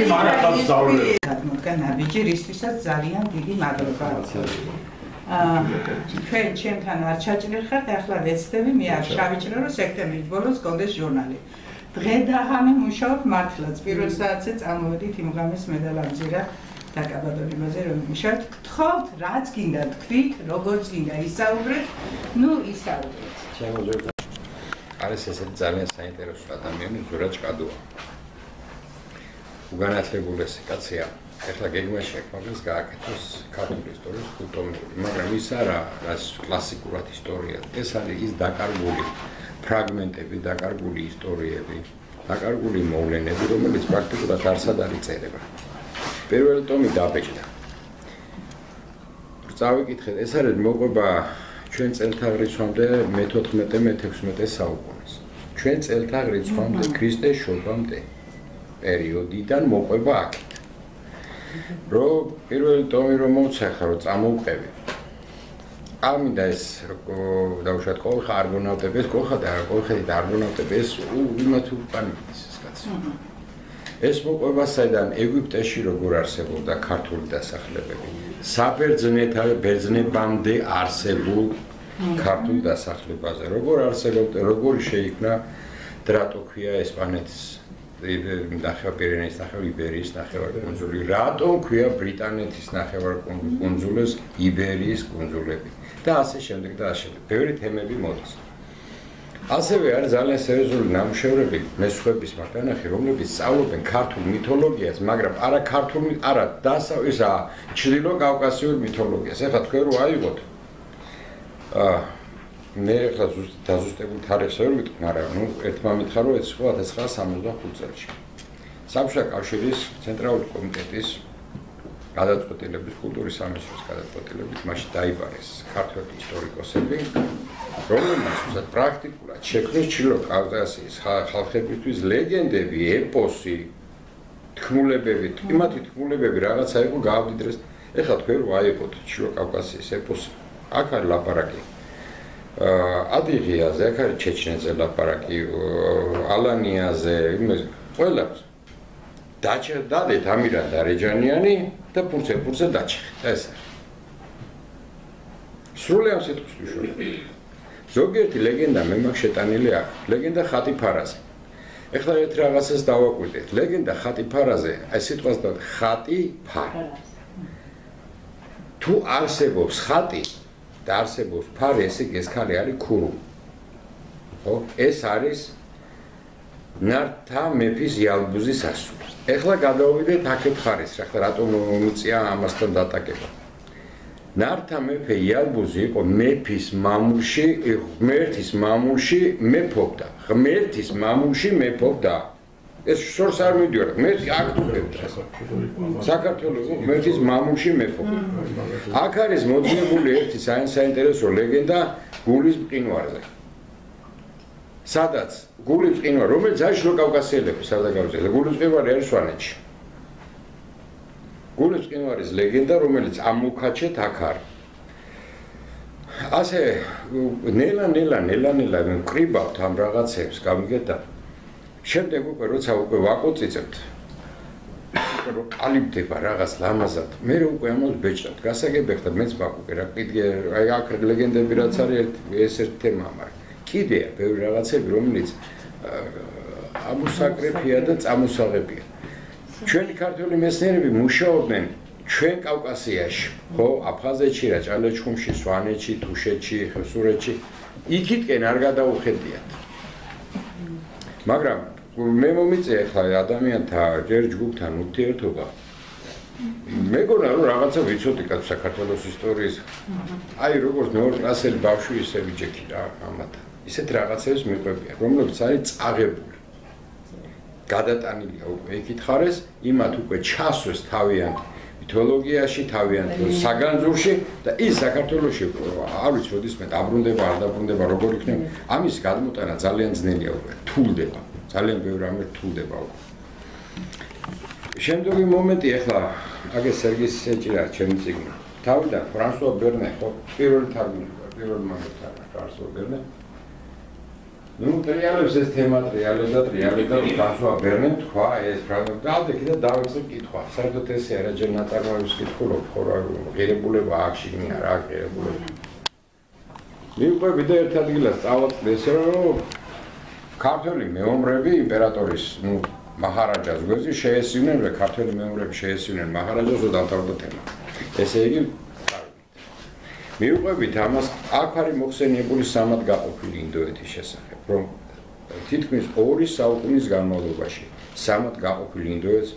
დაასი მარათაც სწავლე. მოდგა ნაბიჯი რისთვისაც ძალიან დიდი მადლობა. აა ჩვენ ჩემთან არ ჩაჭრიხართ, ახლა ვეცდები, მე არ შავიჭრო, რომ სექტემბრის ბოლოს გონდეს ჟურნალი. დღე და ღამე მუშაობ მართლაც. პირველ საათზე წამოვედით იმ ღამეს მე და ლამზირა და კაბადონიმაზე რომ მუშაობთ. გთხოვთ, რაც გინდა თქვით, როგორც გინდა ისაუბრეთ, ნუ ისაუბრეთ. არის ესეთი ძალიან საინტერესო ადამიანი ზურა ჭკადოა. უგანათლებულესი კაცია. ეხლა გეგმაში აქვს მაგას გააკეთოს ქართული ისტორიის კულტურული, მაგრამ ის არა, რაც კლასიკურად ისტორია. ეს არის ის დაკარგული ფრაგმენტები, დაკარგული ისტორიები, დაკარგული მოვლენები, რომელიც პრაქტიკულად არსად არის წერება. პირველი ტომი დაბეჭდა. წავიკითხეთ, ეს არის მოყვება ჩვენ წელთაღრიცხვამდე მე-14-მე-16 საუკუნეს. ჩვენ წელთაღრიცხვამდე ქრისტეს შობამდე პერიოდიდან მოყვება აქეთ. რო პირველი ტომი რომ მოვცახა, რომ წამოვყევი. ამინდა ეს დაუშვათ ყოველ ხარ არგონავტებს, ყოველ ხარ და ყოველ ხარ არგონავტებს იმათ უპანიკის ეს კაცი. ეს მოყვება საიდან ეგვიპტეში როგორ არსებობდა ქართული დასახლებები. საბერძნეთა ბერძნებამდე არსებულ ქართულ დასახლებაზე. როგორ არსებობდა, როგორ შეიქმნა დრატოქვია ესპანეთის ნახევარ პირენეს ნახევარ იბერიის ნახევარ კუნძული. რატომ ქვია ბრიტანეთის ნახევარ კუნძულებს იბერიის კუნძულები და ასე შემდეგ და ასე შემდეგ. ბევრი თემები მოდის. ასევე არის ძალიან სერიოზული ნამუშევრები მესხების მაგდანახი, რომლებიც სწავლობენ ქართულ მითოლოგიას, მაგრამ არა ქართულ, არა დასა ისა ჩრდილო კავკასიურ მითოლოგიას. ეხლა თქვენ რო აიღოთ აა მე ახლა ზუსტ დაზუსტებული თარიღს ვერ ვიტყვი, მაგრამ ნუ ერთმა მითხრა რომ 1965 წელს. საბჭოთა კავშირის ცენტრალური კომიტეტის გადაწყვეტილების კულტურის სამინისტროს გადაწყვეტილებით მაშინ დაიბარეს ქართული ისტორიკოსები, რომლებიც უბრალოდ პრაქტიკულად შექმნეს ჩილო კავკასიის ხალხებისთვის ლეგენდები, ეპოსი, თქმულებები, იმათი თქმულებები რაღაცა იყო გაავდიდრეს ეხლა თქვენ რო აიღოთ შუა კავკასიის ეპოსი, აქ არის ლაპარაკი. ადიღიაზე, აქ არის ჩეჩნეთზე ლაპარაკი, ალანიაზე, იმას ყველას. დაჭერდადეთ ამირა და რეჯანიანი და ფურცე ფურცე დაჭერდეთ. ეს არის. სრულიად სიტყვის ვიშორე. ზოგიერთი ლეგენდა მე მაგ შეტანილი აქვს. ლეგენდა ხატი ფარაზე. ეხლა ერთ რაღაცას დავაკვირდეთ. ლეგენდა ხატი ფარაზე, აი სიტყვას და ხატი ფარა. თუ არსებობს ხატი და არსებობს ფარი, ესე იგი ეს ქალი არის ქურუ. ხო? ეს არის ნართა მეფის იალბუზის ასული. ეხლა გადავიდეთ აქეთ ხარის, რა ხარ რატომ მიწია ამასთან დატაკება? ნართა მეფე იალბუზი იყო მეფის მამულში, ღმერთის მამულში მეფობდა. ღმერთის მამულში მეფობდა. ეს შორს არ მიდიოდა, ღმერთი აქტუებდა. საქართველოს ღმერთის მამულში მეფობდა. აქ არის მოძნებული ერთი საინტერესო ლეგენდა გულის მყინვარზე. სადაც გულის მყინვარი, რომელიც არის შუა კავკასიელების სადაგავზეა, გულის მყინვარი არის სვანეთში. გულის მყინვარის ლეგენდა, რომელიც ამოქაჩეთ აქ არის. ასე ნელა ნელა ნელა ნელა მკრიბავთ ამ რაღაცებს, გამიგეთ და შემდეგ უკვე როცა უკვე ვაკოწიწებთ რომ ყალიბდება რაღაც ლამაზად. მე უკვე ამას ბეჭდავთ. გასაგებია მეც ვაკუკე რა კიდე აი აქ ლეგენდები რაც არის ერთ ეს ერთ თემა მაგრამ კიდეა ბევრი რაღაცები რომელიც ამუსაკრეფია და წამოსაღებია. ჩვენი ქართული მეცნიერები მუშაობდნენ ჩვენ კავკასიაში, ხო, აფხაზეთში, რაჭალეჩხუმში, სვანეთში, თუშეთში, ხევსურეთში, იქითკენ არ გადაუხედიათ. მაგრამ მე მომიწია ხა ადამიანთა ჯერ ჯგუფთან ურთიერთობა. მეგონა რომ რაღაცა ვიცოდი კაც საქართველოს ისტორიის. აი როგორც ნეოკლასელი ბავშვი ისე ვიჯექი რა ამათა. ისეთ რაღაცებს მიყვებიან, რომლებიც არის წაღებული. გადატანილია უკვე ეკითხარეს, იმათ უკვე ჩასვეს თავიანთი მითოლოგიაში, თავიანთი საგანძურში და ის საქართველოსში არ ვიცი, როდის მე დაბრუნდება, არ დაბრუნდება, როგორ იქნება, ამის გადმოტანა ძალიან ძნელია უკვე, თულდება. ძალიან ბევრი რამე რთულდება უკვე. შემდეგი მომენტი ახლა აგე სერგის ეჭირა ჩემი ციგნი. თავიდან ფრანსუა ბერნე ხო პირველი თარგმანი პირველი მაგალითად ფრანსუა ბერნე. ნუ ტრიალებს ეს თემა ტრიალებს და ტრიალებს და ფრანსუა ბერნე თქვა ეს ფრანსუა და და კიდე დავიწყე კითხვა. საერთოდ ესე არა ჯერ ნაწარმოების კითხულობ ხო რა ღირებულება აქ შიგნი არა აქ ღირებულება. მიყვები და ერთ ადგილას წავაწყდი ესე რომ ქართული მეომრები იმპერატორის, ну, მაჰარაჯას გვეზი შეესწინენ და ქართული მეომრები შეესწინენ მაჰარაჯას და დამთავრდა თემა. ესე იგი მიუყვებით ამას, აქ არის მოხსენიებული სამად გაყოფილი ინდოეთის შესახებ, რომ თითქმის ორი საუკუნის განმავლობაში სამად გაყოფილი ინდოეთს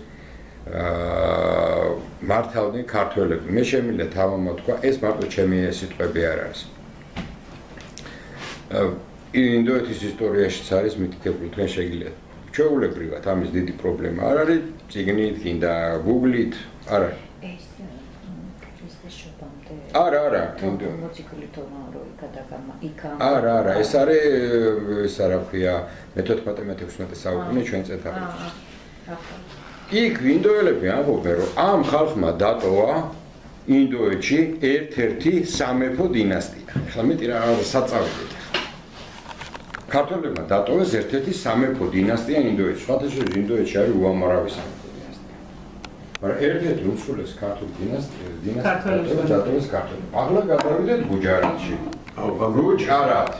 აა მართავდნენ ქართველები. მე შემიძლია თავმა თქვა, ეს მარტო ჩემი სიტყვები არ არის. ინდოეთის ისტორიაშიც არის მითითებული თქვენ შეგიძლიათ ჩვეულებრივად ამის დიდი პრობლემა არ არის ციგნით კიდე არა ეს ეს არა არა. მოციქული თომა რო გადაგამა იქა არა არა. ეს არის ეს რა ქვია. მე-14-16 საუკუნე ჩვენ წელთ არის იქ ინდოელები ამბობენ რომ ამ ხალხმა დატოვა ინდოეთში ერთ-ერთი სამეფო დინასტია. ხლა მეტი რა საწავედით ქართველებმა დატოვეს ერთ-ერთი სამეფო დინასტია ინდოეთში. სხვათა შორის ინდოეთში არის უამრავი სამეფო. მაგრამ ერთ-ერთი უცხოეს ქართულ დინასტია დინასტია დატოვეს ქართველებმა. ახლა გადავიდეთ გუჯარათში. გუჯარათ.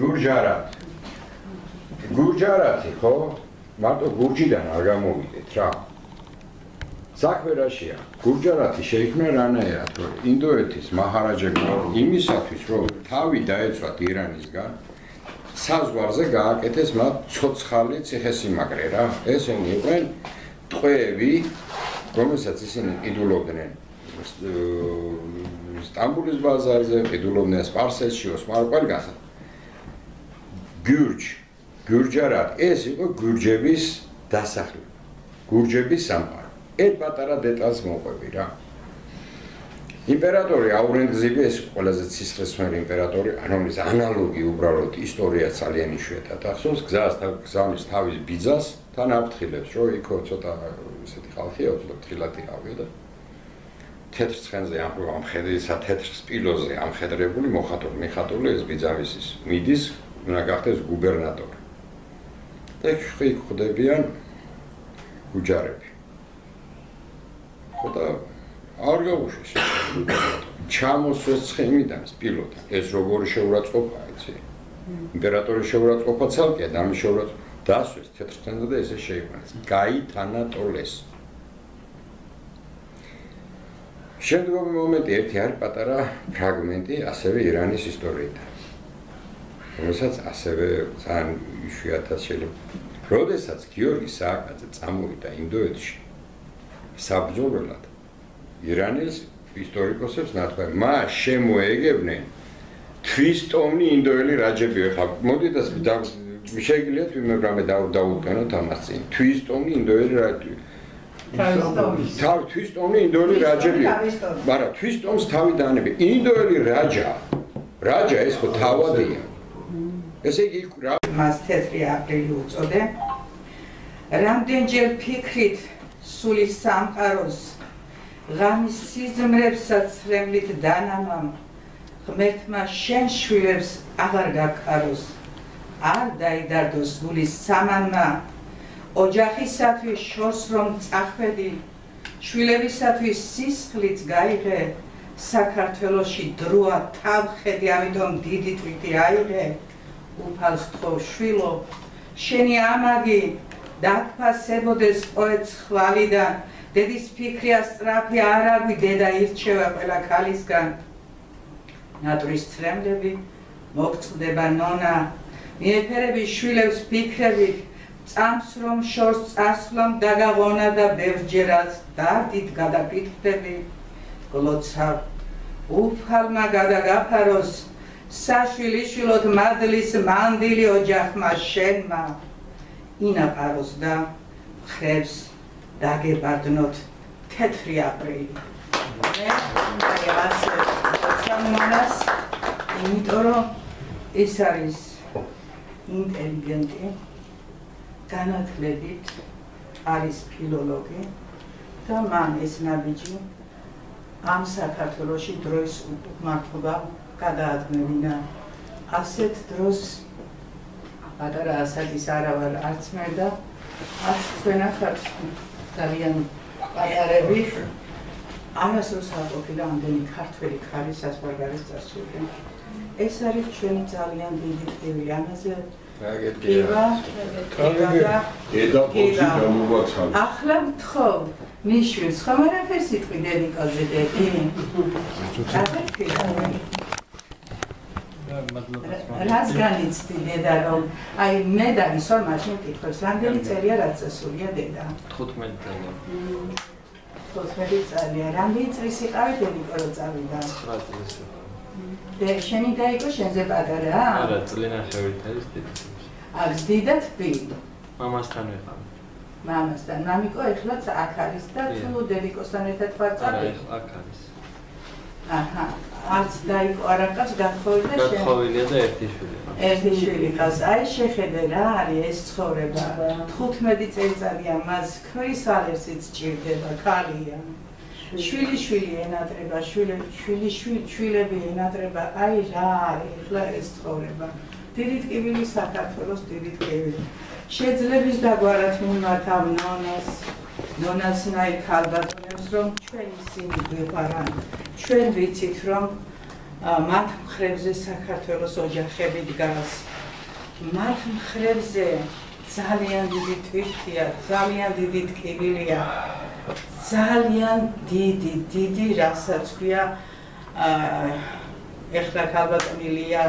გუჯარათ. გუჯარათი ხო? მარტო გურჯიდან არ გამოვიდეთ რა. საქმე რაშია? გურჯარათი შეიქმნა რანაირად, რომ ინდოეთის მაჰარაჯები იმისათვის, რომ თავი დაეცვათ ირანისგან, საზღვარზე გააკეთეს მათ ცოცხალი ციხესიმაგრე რა. ესენი იყვნენ ტყვეები, რომელსაც ისინი ყიდულობდნენ სტამბულის ბაზარზე, ყიდულობდნენ სპარსეთში, ოსმალ ყველგან. გურჯ, გურჯარად, ეს იყო გურჯების დასახლება. გურჯების სამყარო. ერთ პატარა დეტალს მოყვები რა. იმპერატორი აურენგზები ეს ყველაზე ცისხლისმერი იმპერატორი, ანუ ის ანალოგი უბრალოდ ისტორია ძალიან იშვიათად ახსოვს, გზას გზავნის თავის ბიძას თან აფრთხილებს, რომ იქო ცოტა ესეთი ხალხია, ცოტა თხილათი ავია და თეთრ ცხენზე ამ ამხედრისა თეთრ სპილოზე ამხედრებული მოხატული მიხატული ეს ბიძამისის მიდის უნდა გახდეს გუბერნატორი. და ხი ხდებიან უჯარები. ხოდა არ გაუშვეს ჩამოსვეს ცხენიდან სპილოდან ეს როგორი შეურაცხყოფა იცი? იმპერატორის შეურაცხყოფა ცალკე ამის შეურაცხყოფა დასვეს თეთრ ცხენზე და ესე შეიყვანეს. გაითანატოლეს. შემდგომი მომენტი ერთი არის პატარა ფრაგმენტი ასევე ირანის ისტორიიდან. რომელსაც ასევე ძალიან იშვიათად შეიძლება. როდესაც გიორგი სააკაძე წამოვიდა ინდოეთში საბრძოლველად ირანის ისტორიკოსებს ნათქვამი, მას შემოეგებნენ თვისტომნი ინდოელი რაჯები. ხა მოდით და შეიძლება თვითონ რამე დაუდგენოთ ამას წინ. თვისტომნი ინდოელი რაჯები. თავ თვისტომი ინდოელი რაჯებია. მაგრამ თვისტომს თავი დაანები. ინდოელი რაჯა. რაჯა ეს ხო თავადია. ესე იგი რა მას თეთრი აპრილი უწოდე. რამდენჯერ ფიქრით სული სამყაროს ღამის სიზმრებსაც რემლით დანამამ ღმერთმა შენ შვილებს აღარ გაკაროს არ დაიდარდოს გულის სამანმა ოჯახისათვის შორს რომ წახვედი შვილებისათვის სისხლიც გაიღე. საქართველოსი დროა თავხედი ამიტომ დიდი თვითი აიღე. უფალს თქო შვილო შენი ამაგი დაფასებოდეს პოეტს ხვალიდან დედის ფიქრია სწრაფი არავი დედა ირჩევა ყველა ქალისგან. ნატრის ცრემლები მოგწდება ნონა მიეფერები შვილებს ფიქრებით წამს რომ შორს წასვლამ დაგაღონა და ბევრჯერაც დარდით გადაფიქრდები. გლოცა უფალმა გადაგაფაროს საშვილი შვილოთ მადლის მანდილი ოჯახმა შენმა. ინაპაროს და ხრებს დაგებადნოთ თეთრი აპრილი. მე აი ასე სამმანას იმიტომ რომ ეს არის ინტელიგენტი განათლებით არის ფილოლოგი და მან ეს ნაბიჯი ამ საქართველოსი დროის მართლობა გადაადგმევინა ასეთ დროს პატარა ასაკის არავარ არც მე და არც თქვენ ახართ ძალიან პატარები. არასდროს არ ყოფილა ამდენი ქართველი ქალი სასპარგალის წასული ეს არის ჩვენი ძალიან დიდი ტკივილი ამაზე გაგეთქია. ედა ბოქი გამოვაცალე. ახლა მთხოვ, მიშვილს ხომ არაფერს იტყვი დედიკაზე დედი? რას განიცდი დედა რომ აი მე და ისორ მაშინ კითხავს რამდენი წელია რაც წესულია დედა? 15 წელი 15 წელია. რამდენი წლის იყავი დედიკო რო წავიდა? 9 წლის და შენი დაიგო შენზე პატარა? არა წლინა შევით არის დიდი არის დიდა თბი მამასთან ვიყავ მამასთან. მამიკო ეხლაც აქ არის და თუ დედიკოსთან ერთად ვარ არა აქ არის აჰა. არც დაიგო არაკაც გათხოვილი და შენ გათხოვილია და ერთი შვილი ერთი შვილი ყავს. აი შეხედე რა არის ეს ცხოვრება? 15 წელიწადია მას ქრის ალერსიც ჭირდება ქალია. შვილი. შვილი ენატრება, შვილი შვილი შვილები ენატრება, აი რა არის ახლა ეს ცხოვრება. დიდი ტკივილი საქართველოს დიდი ტკივილი. შეძლებს დაგვარათ მიმართავ ნონას, ნონას ნაი ქალბატონებს რომ ჩვენი სიმი გვეყარან. ჩვენ ვიცით რომ მათ მხრებზე საქართველოს ოჯახები დგას. მათ მხრებზე ძალიან დიდი თვირთია, ძალიან დიდი ტკივილია. ძალიან დიდი, დიდი რასაც ქვია აა ეხლა ქალბატონილია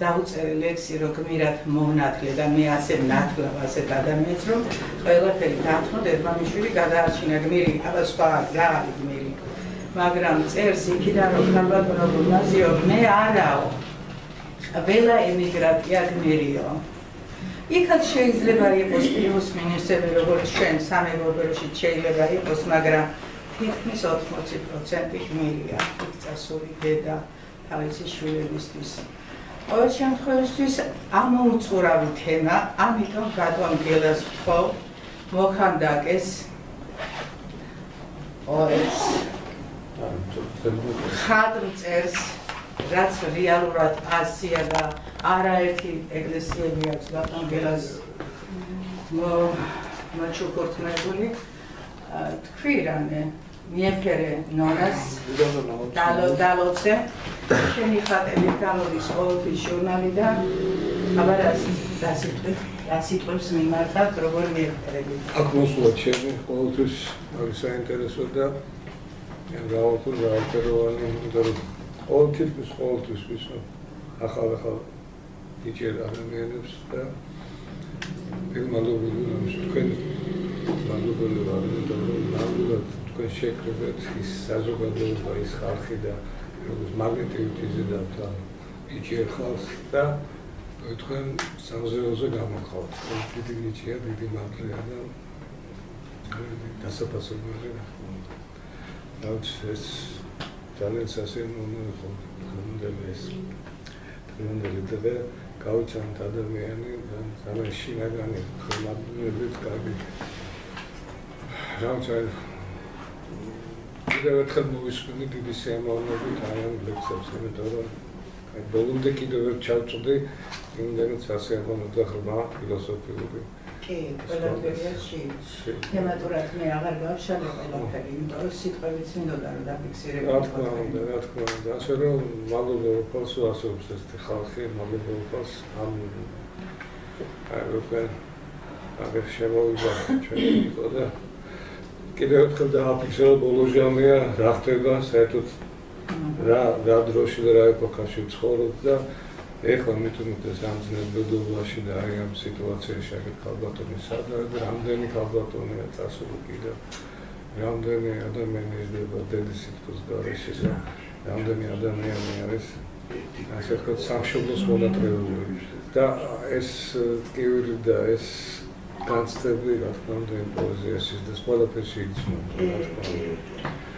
დაუწერე ლექსი რო გმირად მონათლე და მე ასე ნათლავ ასე ადამიანს რომ ყველაფერი დათმო დედმამიშვილი გადაარჩინა გმირი აბა სხვა რა არის გმირი მაგრამ წერს იქიდან რომ ქალბატონო გიმნაზიო მე არაო. ყველა ემიგრატია გმირიო იქაც შეიძლება იყოს პლუს მინუსები, როგორც ჩვენ სამეგობროში შეიძლება იყოს, მაგრამ თითქმის 80% გმირია, იქ წასული დედა თავისი შვილებისთვის. ყოველ შემთხვევაში ამოუწურავი თემა, ამიტომ გადვამგელას ვთხოვ. მოხანდაკეს ორეს ხადრ წერს რაც რეალურად ასია და არაერთი ეკლესიები აქვს ბატონგელას მოჩუქურთმებული თქვი რამე. მიეფერე ნორას დალო დალოცე. შენი ხატები გამოდის ყოველთვის ჟურნალი და აბარას დასიტყვი დასიტყვებს მიმართავთ როგორ მიეფერები? აქ მოსულა ჩემი ყოველთვის არის საინტერესო და გავაკეთე რაოდენოვანი იმიტომ რომ ყოველთვის ყოველთვის ვისო ახალ ახალ იჭერ ადამიანებს და მე მადლობელი ვარ თქვენ მადლობელი ვარ იმიტომ რომ ნამდვილად თქვენ შეკრებეთ ის საზოგადოება ის ხალხი და როგორც მაგნეტივით იზიდავთ ამ იჭერ ხალხს და თქვენ სამზეოზე გამოხავთ დიდი გიჩია დიდი მადლია და დასაფასებელი რა რაც ეს ძალიან სასიამოვნო იყო მომდელი ეს მომდელი და გაუჩანთ ადამიანი და ძალიან შინაგანი ხმაბნებით კარგი. რაუჩან კიდევ ერთხელ მოვისმინე დიდი სიამოვნებით აი ამ ლექსებს იმიტომ რომ აი ბოლომდე კიდევ ერთ ჩავწვდი იმდენიც სასიამოვნო და ღრმა ფილოსოფიური კი, ყველაფერში. თემატურად მე აღარ გავშალე ყველაფერი, იმიტომ რომ სიტყვებიც მინდოდა რომ დაფიქსირებო. რა თქმა უნდა, რა თქმა უნდა, ასე რომ მადლობა უფალს ასობს ეს ხალხი, მადლობა უფალს ამ აი როგორ აგერ შემოვიდა ჩვენი იყო და კიდევ ერთხელ დააფიქსირო ბოლო ჟამია რა ხდება საერთოდ რა რა დროში და რა ეპოქაში ცხოვრობ და ეხლა მithumetes ამ ძნებდობაში და აი ამ სიტუაციაში აქ ქალბატონი სადაა და რამდენი ქალბატონია წასული კიდე? რამდენი ადამიანი ეძება დედის სიტყვის გარეშე და რამდენი ადამიანი არის ასე ვთქვათ სამშობლოს მონატრეული. და ეს ტკივილი და ეს განცდები რა თქმა უნდა პოეზიაში და ყველაფერში იცნობა რა თქმა უნდა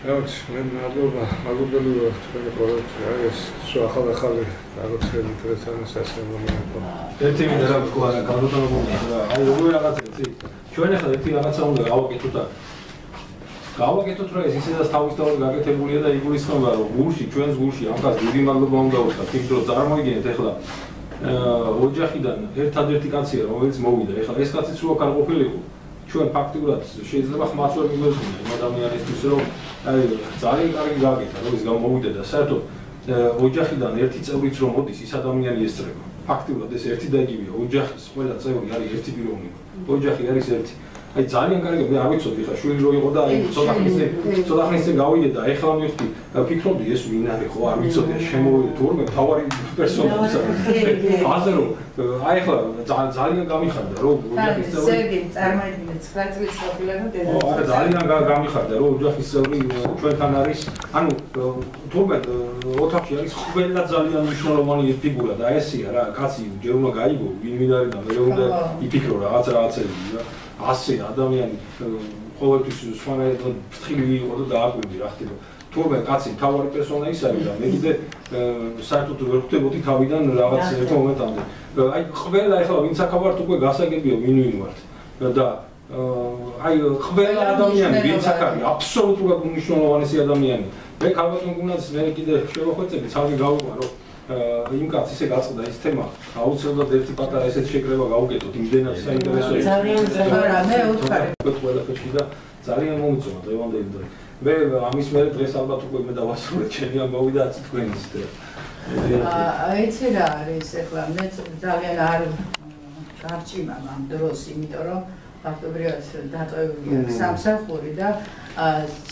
რაც მე მადლობა მადლობელი ვარ თქვენ ყოველთვის ეს სულ ახალ ახალი რაღაცები თქვენ სასწაულმოა ერთი მინდა რა თქვა რა განვითარებული რა. აი როგორი რაღაცა იცი ჩვენ ახლა ერთი რაღაცა უნდა გავაკეთოთ და გავაკეთოთ რა ეს ისედაც თავისთავად გაკეთებულია და იგულისხმება რომ გულში ჩვენს გულში ამას დიდი მადლობა უნდა ვუხდათ იმიტომ რომ წარმოიდგინეთ ახლა ოჯახიდან ერთადერთი კაცია რომელიც მოვიდა. ახლა ეს კაციც რო არ ყოფილიყო ჩვენ ფაქტიურად შეიძლება ხმაც ვერ მიგვეძღვნა იმ ადამიანისთვის რომ აი ძალიან კარგი გაგეთა რომ ის გამოვიდა და საერთოდ ოჯახიდან ერთი წევრიც რომ მოდის ის ადამიანი ესწრება. ფაქტიურად ეს ერთი და იგივეა ოჯახის ყველა წევრი არის ერთი პიროვნება ოჯახი არის ერთი აი ძალიან კარგი მე არ ვიცოდი ხა შვილი რო იყო და აი ცოტა ხნისე ცოტა ხნისე გავიდე და ეხლა მივხვდი. ფიქრობდი ეს ვინ არის ხო არ ვიცოდი შემოვიდა თურმე თავარი პერსონაჟი. ასე რომ აი ეხლა ძალიან გამიხარდა რომ ოჯახის წევრი სერგი წარმოიდგინე 9 წლის ყოფილა და დედა არა ძალიან გამიხარდა რომ ოჯახის წევრი ჩვენთან არის ანუ თურმე ოთახში არის ყველა ძალიან მნიშვნელოვანი ფიგურა და ესია რა კაცი ჯერ უნდა გაიგო ვინ ვინ არის და მე უნდა იფიქრო რაღაც რაღაცები რა ასე ადამიანი ყოველთვის სხვანაირად ფრთხილი იყო და დააკვირდი რა ხდება. თუმცა კაცი თავარი პერსონა ის არის და მე კიდე საერთოდ ვერ ხვდებოდი თავიდან რაღაც ერთ მომენტამდე. აი ყველა ახლა ვინც აკავართ უკვე გასაგებია ვინ ვინ ვართ და აი ყველა ადამიანი ვინც აქ არის აბსოლუტურად უნიშნულოვანესი ადამიანი. მე ქალბატონ გუნდს მე კიდე შევახვეწები ცალკე გავიყვა რომ იმ კაც ისე გაწყდა ის თემა. აუცილებლად ერთი პატარა ესეთ შეკრება გავუკეთოთ იმდენად საინტერესო ის ძალიან ზღარა მე უთხარი. ყველაფერში და ძალიან მომწონა დღევანდელი დღე. მე ამის მერე დღეს ალბათ უკვე მე დავასრულე ჩემი ამბავი და. თქვენის აი იცი რა არის ახლა მე ძალიან არ გარჩიმა ამ დროს იმიტომ რომ ფაქტობრივად დატოვებულია სამსახური და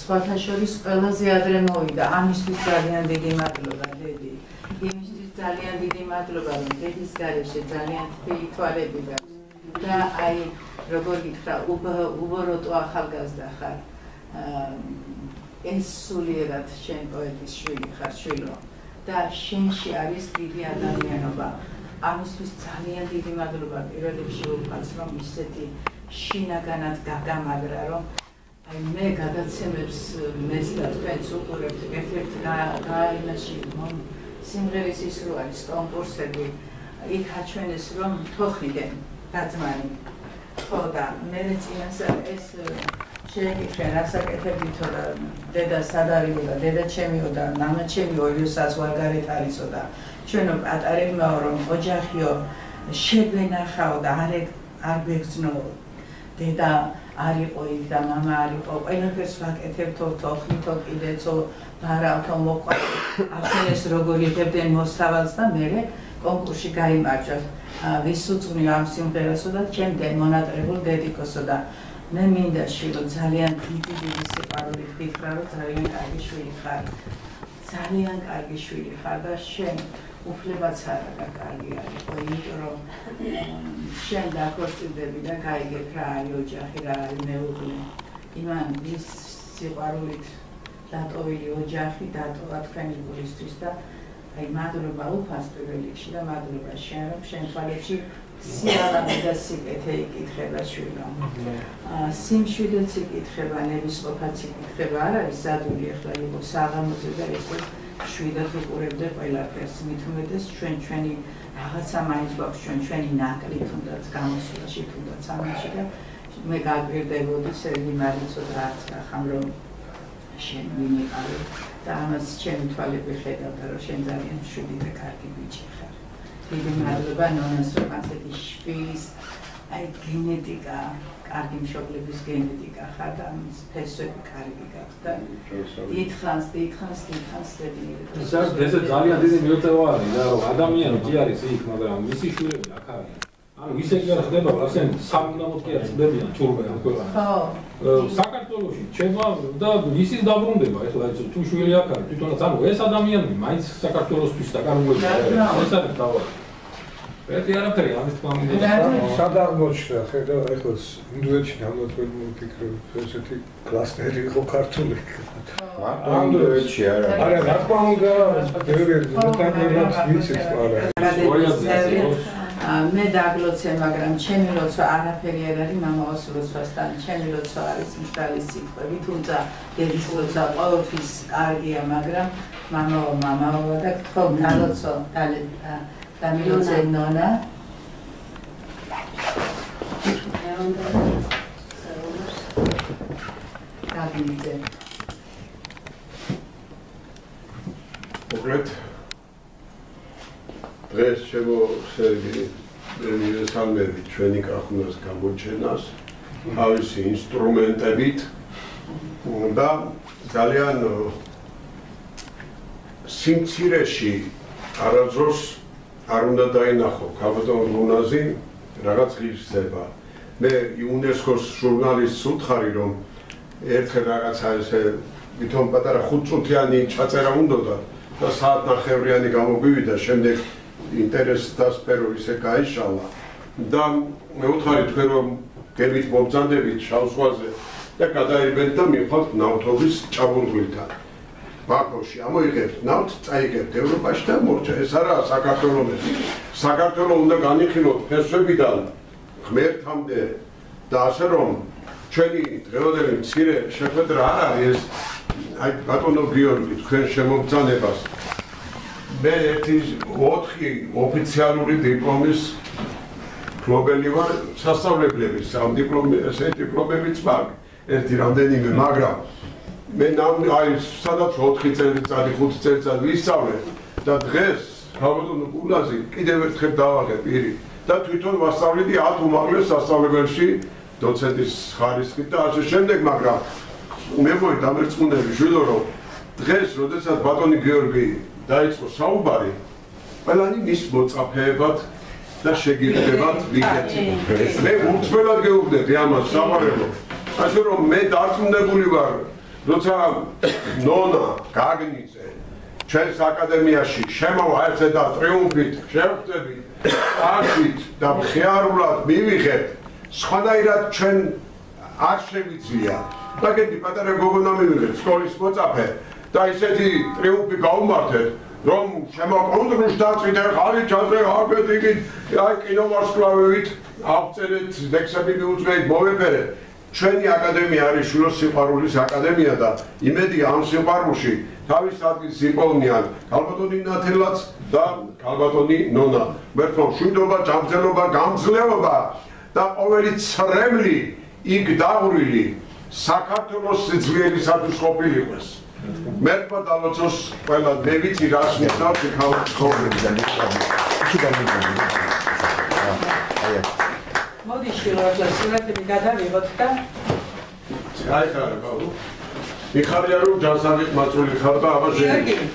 სხვათა შორის ყველაზე ადრე მოვიდა. ამისთვის ძალიან დიდი მადლობა დედი ძალიან დიდი მადლობა რომ დედის გარეშე ძალიან თბილი თვალები გაქვს. და აი როგორ გითხრა უბოროტო ახალგაზრდა ხარ. ეს სულიერად შენ პოეტის შვილი ხარ შვილო. და შენში არის დიდი ადამიანობა. ამისთვის ძალიან დიდი მადლობა პირველ რიგში უკაც რომ ისეთი შინაგანად გაგამაგრა რომ აი მე გადაცემებს მეც და თქვენც უყურებთ ერთ-ერთ გაიმაში მომ სიმღერის ის რო არის კონკურსები იქ აჩვენეს რომ თოხნიდან დაძმანი ხო და მე წინასწარ ეს შეეკითხე რასაკეთებდითო და დედა სად არისო და დედა ჩემიო და მამა ჩემი ორივესაც ვარგარეთ არისო და ჩვენო პატარებმაო რომ ოჯახიო შეგვენახაო და არ ეგ- არ გვეგზნო დედა არ იყო იქ და მამა არ იყო ყველაფერს ვაკეთებთო თოხნითო კიდეცო ბარავთო მოყვა ახლა როგორ იღებდნენ მოსავალს და მე კონკურსში გაიმარჯვეს ა, ვის უწვნი ამ სიმღერასო და ჩემდენ მონატრებულ დედიკოსო და მე მინდა შილო ძალიან დიდი დიდი სიყვარული ვთქვა რომ ძალიან კარგი შვილი ხარ. ძალიან კარგი შვილი ხარ და შენ უფლებაც არა და კარგი არის იმიტომ რომ შენ დაქორწინდები და გაიგებ რა არის ოჯახი რა არის მეუღლე. იმან ის სიყვარულით დატოვილი ოჯახი დატოვა თქვენი გულისთვის და აი მადლობა უფას პირველ რიგში და მადლობა შენ რომ შენ თვალებში სიარავე და სიკეთე იკითხება შვილო. სიმშვიდეც იკითხება, ნებისყოფაც იკითხება, არ არის სადული ახლა იყო საღამოზე და ესე შვიდად უყურებდა ყველაფერს. მით უმეტეს ჩვენ ჩვენი რაღაცა მაინც გვაქვს ჩვენ ჩვენი ნაკლი თუნდაც გამოსვლაში თუნდაც ამაში და მე გაგვირდებოდი სერგი მარიცო და არც გახამ რომ შენ ვინიყავი და ამას ჩემი თვალები ხედავდა რომ შენ ძალიან შვიდი და კარგი ბიჭი ხარ. დიდი მადლობა ნონას რომ ასეთი შვილის აი გენეტიკა, კარგი მშობლების გენეტიკა ხარ და ამის ფესვები კარგი გაქვს და დიდხანს, დიდხანს, დიდხანს დედი. ეს ესე ძალიან დიდი მიუწევა არის რა რომ ადამიანი კი არის იქ მაგრამ მისი შვილები აქ არის ანუ ისე კი არ ხდება ასენ სამუდამოდ კი არ ხდებიან თურმე ამ ქვეყანაში ხო, საქართველოში ჩემა და ისის დაბრუნდება ეხლა ეს თუ შვილი აქ არის თვითონაც ანუ ეს ადამიანები მაინც საქართველოსთვის დაკარგულია ეს არის. თავი ერთი არაფერი ამის თქმა მინდა სად აღმოჩნდა ხედა ეხლა ინდოეთში დამოწმებული მოფიქრე ესეთი კლასტერი იყო ქართული. მარტო ინდოეთში არა არა რა თქმა უნდა ბევრი მეტაგვერად ვიცით არა ა, მე დაგლოცე, მაგრამ ჩემი როცა არაფერი არ არის მამაოს როცასთან, ჩემი როცა არის მშრალი სიტყვები, თუმცა დედის როცა ყოველთვის კარგია, მაგრამ მამაო, მამაო და თქო დალოცო, დალე დამილოცე ნონა. დაგინიძე. მოკლედ დღეს ჩემო სერგი მიერესალმები ჩვენი კახუნას გამოჩენას. თავისი ინსტრუმენტებით და ძალიან სიმცირეში არაძროს არ უნდა დაინახო. ქალბატონ ლუნაზი რაღაც ღირსება. მე იუნესკოს ჟურნალისტს უთხარი რომ ერთხელ რაღაცა ესე ვითომ პატარა ხუთწუთიანი ჩაწერა უნდოდა და საათნახევრიანი გამოგვივიდა შემდეგ ინტერესს დასპერო ისე გაიშალა. და მე უთხარი თქვენ რომ გებით მომძანდებით შავსვაზე და გადაირბეთ და მიხვალთ ნავთობის ჭაბურღილთან ბაქოში ამოიღებთ ნავთ წაიგებთ ევროპაში და მორჩა. ეს არაა საქართველოს საქართველოს უნდა განიხილოთ ფესვებიდან ღმერთამდე. და ასე რომ ჩვენი დღევანდელი მცირე შეხვედრა არ არის ეს აი ბატონო გიორგი თქვენ შემოგწანებას მე ერთი 4 ოფიციალური დიპლომის ფლობელი ვარ სასწავლებლების ამ დიპლომი ესე დიპლომებიც მაქვს ერთი რამდენიმე. მაგრამ მე ნამ აი სადაც 4 წელიწადი 5 წელიწადი ვისწავლე. და დღეს ბატონო გულაზი კიდევ ერთხელ დავაღე პირი. და თვითონ ვასწავლიდი 10 უმაღლეს სასწავლებელში დოცენტის ხარისხით და ასე შემდეგ მაგრამ მე მოი დამერწმუნდები შვილო რომ დღეს როდესაც ბატონი გიორგი დაიწყო საუბარი ყველანი მის მოწაფეებად და შეგირდებათ ვიქეთი მე უცხოელად გეუბნები ამას საყვარელო ასე რომ მე დარწმუნებული ვარ როცა ნონა გაგნიძე ჩვენს აკადემიაში შემოვა ერთად და ტრიუმფით შევხვდებით აღით და მხიარულად მივიღეთ სხვანაირად ჩვენ არ შევიძლია. მაგეთი პატარა გოგონა მივიღეთ სკოლის მოწაფე და ისეთი ტრიუმფი გაუმართეთ რომ შემოყუნდრუშ დაწვით ხალი ჩაზე აკეთებით აი კინოვარსკვლავებით აღწერეთ ლექსები მიუძღეთ მოვეფერეთ ჩვენი აკადემია არის შულოს სიყვარულის აკადემია და იმედი ამ სიყვარულში თავის ადგილს იპოვნიან კალბატონი ნათელაც და კალბატონი ნონა. მერტო შვიდობა, ჯანმრთელობა, გამძლეობა და ყოველი ცრემლი იქ დაღვრილი საქართველოს სიძლიერისათვის ყოფილიყოს. მერტმა დალოცოს ყველა მე ვიცი რას ნიშნავს იქაურის ცხოვრება და მოდი შეიძლება სურათები გადავიღოთ და გაიხარა ბაბუ. მიხარია რომ ჯანსაღი მაწული ხარ და აბა იარგი შენ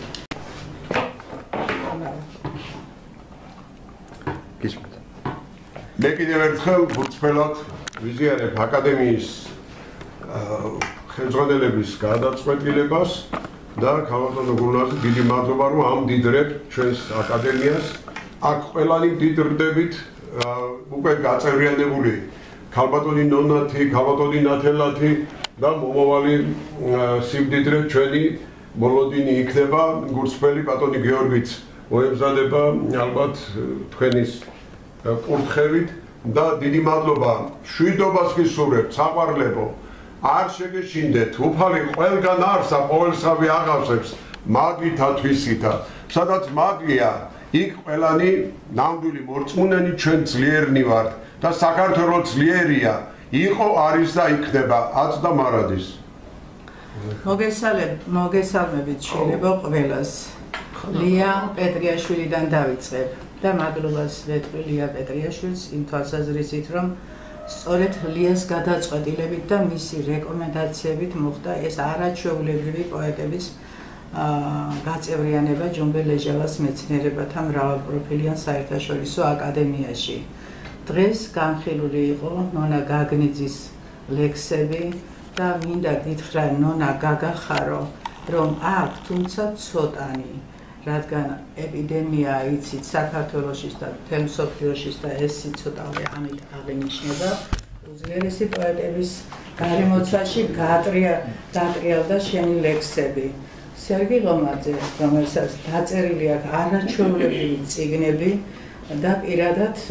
გისმენთ. მე კიდევ ერთხელ გულწრფელად ვიზიარებ აკადემიის აა, ხელმძღვანელების გადაწყვეტილებას და ქალბატონო გულნაზი დიდი მადლობა რომ ამდიდრებ ჩვენს აკადემიას. აქ ყველანი დიდრდებით უკვე გაწევრიანებული ქალბატონი ნონათი, ქალბატონი ნათელათი და მომავალი სიმდიდრე ჩვენი მოლოდინი იქნება გულწრფელი ბატონი გეორგიც მოემზადება ალბათ თქვენის კურთხევით. და დიდი მადლობა. შვიდობას გისურვებთ საყვარლებო არ შეგეშინდეთ უფალი ყველგან არსა ყოველსავე აღავსებს მაგითა თვისითა. სადაც მაგია იქ ყველანი ნამდვილი მორწმუნენი ჩვენ ძლიერნი ვართ და საქართველოს ძლიერია. იყო არის და იქნება აც და მარადის. მოგესალმებით, მოგესალმებით შეიძლება ყველას. ლია პეტრიაშვილიდან დავიწყებ და მადლობას ვეთქვი ლია პეტრიაშვილს იმ თვალსაზრისით, რომ სწორედ ლიას გადაწყვეტილებით და მისი რეკომენდაციებით მოხდა ეს არაჩვეულებრივი პოეტების გაწევრიანება ჯომბე ლეჟავას მეცნიერებათა მრავალპროფილიან საერთაშორისო აკადემიაში. დღეს განხილული იყო ნონა გაგნიძის ლექსები და მინდა გითხრა ნონა გაგახარო რომ აქ თუმცა ცოტანი რადგან ეპიდემია იცით საქართველოსში და მთელ მსოფლიოში და ეს სიცოტავე ამით აღინიშნება. უძლიერესი პოეტების გარემოცვაში გაატრია დატრიალდა შენი ლექსები. სერგი ლომაძე რომელსაც დაწერილი აქვს არაჩვეულებრივი წიგნები და პირადად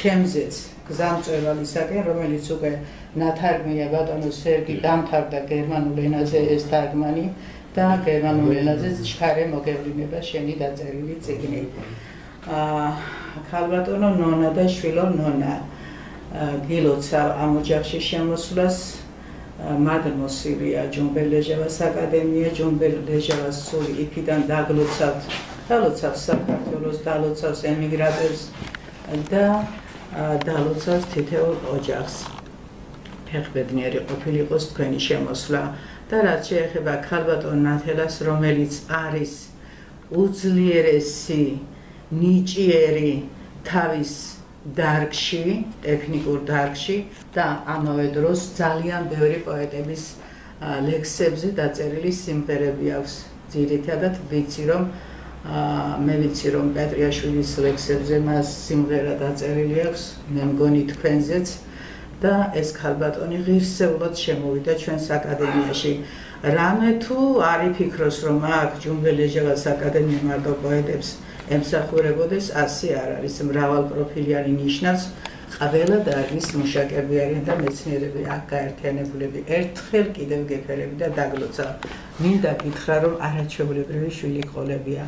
ჩემზეც გზამწვევალისაკენ რომელიც უკვე ნათარგმნია ბატონო სერგი დამთავრდა გერმანულ ენაზე ეს თარგმანი და გერმანულ ენაზეც ჩქარე მოგევლინება შენი დაწერილი წიგნი. აა ქალბატონო ნონა და შვილო ნონა გილოცა ამ ოჯახში შემოსვლას მადმოსილია ჯუმბელეჟევას აკადემია ჯუმბელეჟევას სული იქიდან დაგლოცავთ დალოცავს საქართველოს დალოცავს ემიგრანტებს და დალოცავს თითოეულ ოჯახს. ფეხბედნიერი ყოფილიყოს თქვენი შემოსვლა და რაც შეეხება ქალბატონ ნათელას, რომელიც არის უძლიერესი ნიჭიერი თავის დარგში, ტექნიკურ დარგში და ამავე დროს ძალიან ბევრი პოეტების ლექსებზე დაწერილი სიმღერები აქვს. ძირითადად ვიცი რომ მე ვიცი რომ პეტრიაშვილის ლექსებზე მას სიმღერა დაწერილი აქვს, მე მგონი თქვენზეც და ეს ქალბატონი ღირსეულად შემოვიდა ჩვენს აკადემიაში. რამე თუ არი ფიქროს რომ აქ ჯუმბელეჟევას აკადემია მარტო პოეტებს ემსახურებოდეს, ასე არ არის. მრავალპროფილიანი ნიშნავს ყველა დარგის მუშაკები არიან და მეცნიერები აქ გაერთიანებულები. ერთხელ კიდევ გეფერები და დაგლოცა. მინდა გითხრა რომ არაჩვეულებრივი შვილი ყოლებია.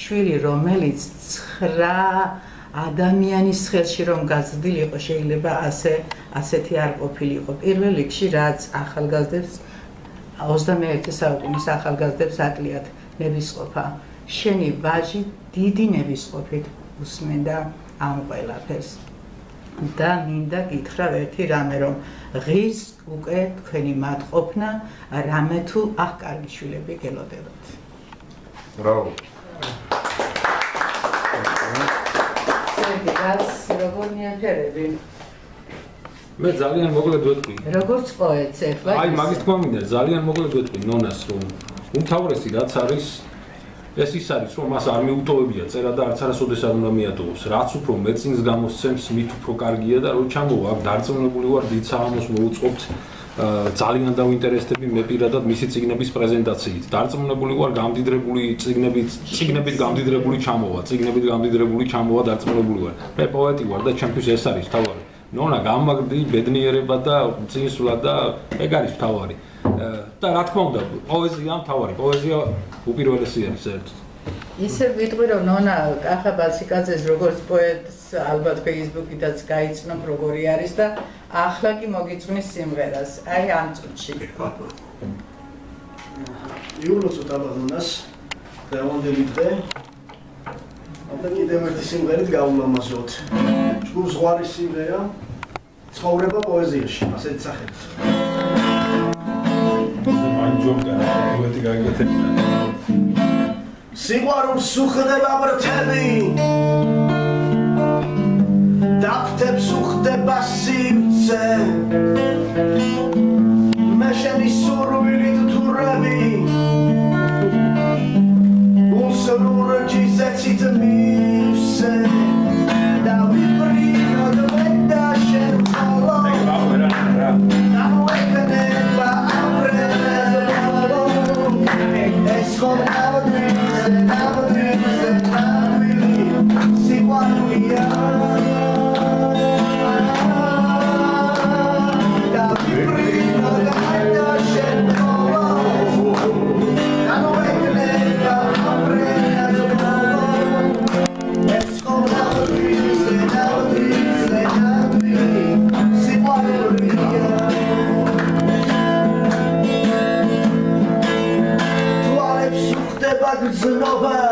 შვილი რომელიც 9 ადამიანის ხელში რომ გაზრდილიყო შეიძლება ასე ასეთი არ ყოფილიყო. პირველ რიგში რაც ახალგაზრდებს 21 საუკუნის ახალგაზრდებს აკლიათ ნებისყოფა. შენი ვაჟი დიდი ნებისყოფით უსმენდა ამ ყველაფერს. და მინდა გითხრა ერთი რამე რომ ღირს უკვე თქვენი მათყოფნა რამე თუ ახ კარგი შვილები გელოდებათ. ბრავო. სერგას როგორ ნიათერები? მე ძალიან მოკლედ ვეთქვი. როგორც პოეტს ეხლა აი მაგის თქმა მინდა ძალიან მოკლედ ვეთქვი ნონას რომ უმთავრესი რაც არის ეს ის არის რომ მას არ მიუტოვებია წერა და არც არასოდეს არ უნდა მიატოვოს რაც უფრო მეცინს გამოსცემს მით უფრო კარგია და რო ჩამოვა აქ დარწმუნებული ვარ დიდ საღამოს მოუწყობთ ძალიან დავინტერესდები მე პირადად მისი ციგნების პრეზენტაციით. დარწმუნებული ვარ გამდიდრებული ციგნებით, ციგნებით გამდიდრებული ჩამოვა, ციგნებით გამდიდრებული ჩამოვა დარწმუნებული ვარ. მე პოეტი ვარ და ჩემთვის ეს არის თავარი. ნონა გამაგრდი, ბედნიერება და წინსვლა და ეგ არის თავარი. და რა თქმა უნდა, პოეზია თავარი, პოეზია უპირველესი არის საერთოდ. ისე ვიტყვი რომ ნონა კახა ბაციკაძეს როგორც პოეტს ალბათ Facebook-იდაც გაიცნობ როგორი არის და ახლა კი მოგიწვნის სიმღერას. აი ამ წუთში. იულოცოთ აბა ნონას დღევანდელი დღე. აბა კიდევ ერთი სიმღერით გავულამაზოთ ჯგუფ ზღვარი სიმღერა ცხოვრება პოეზიაში. ასეთ სახელით მაინ ჯობდა პოეტი გაიგეთებინა სიყვარულს უხდება ბრთები დაფთებს უხდება სივრცე. მე შენი სურვილით თურები. უსრურ ჯიზეცით მივსე over.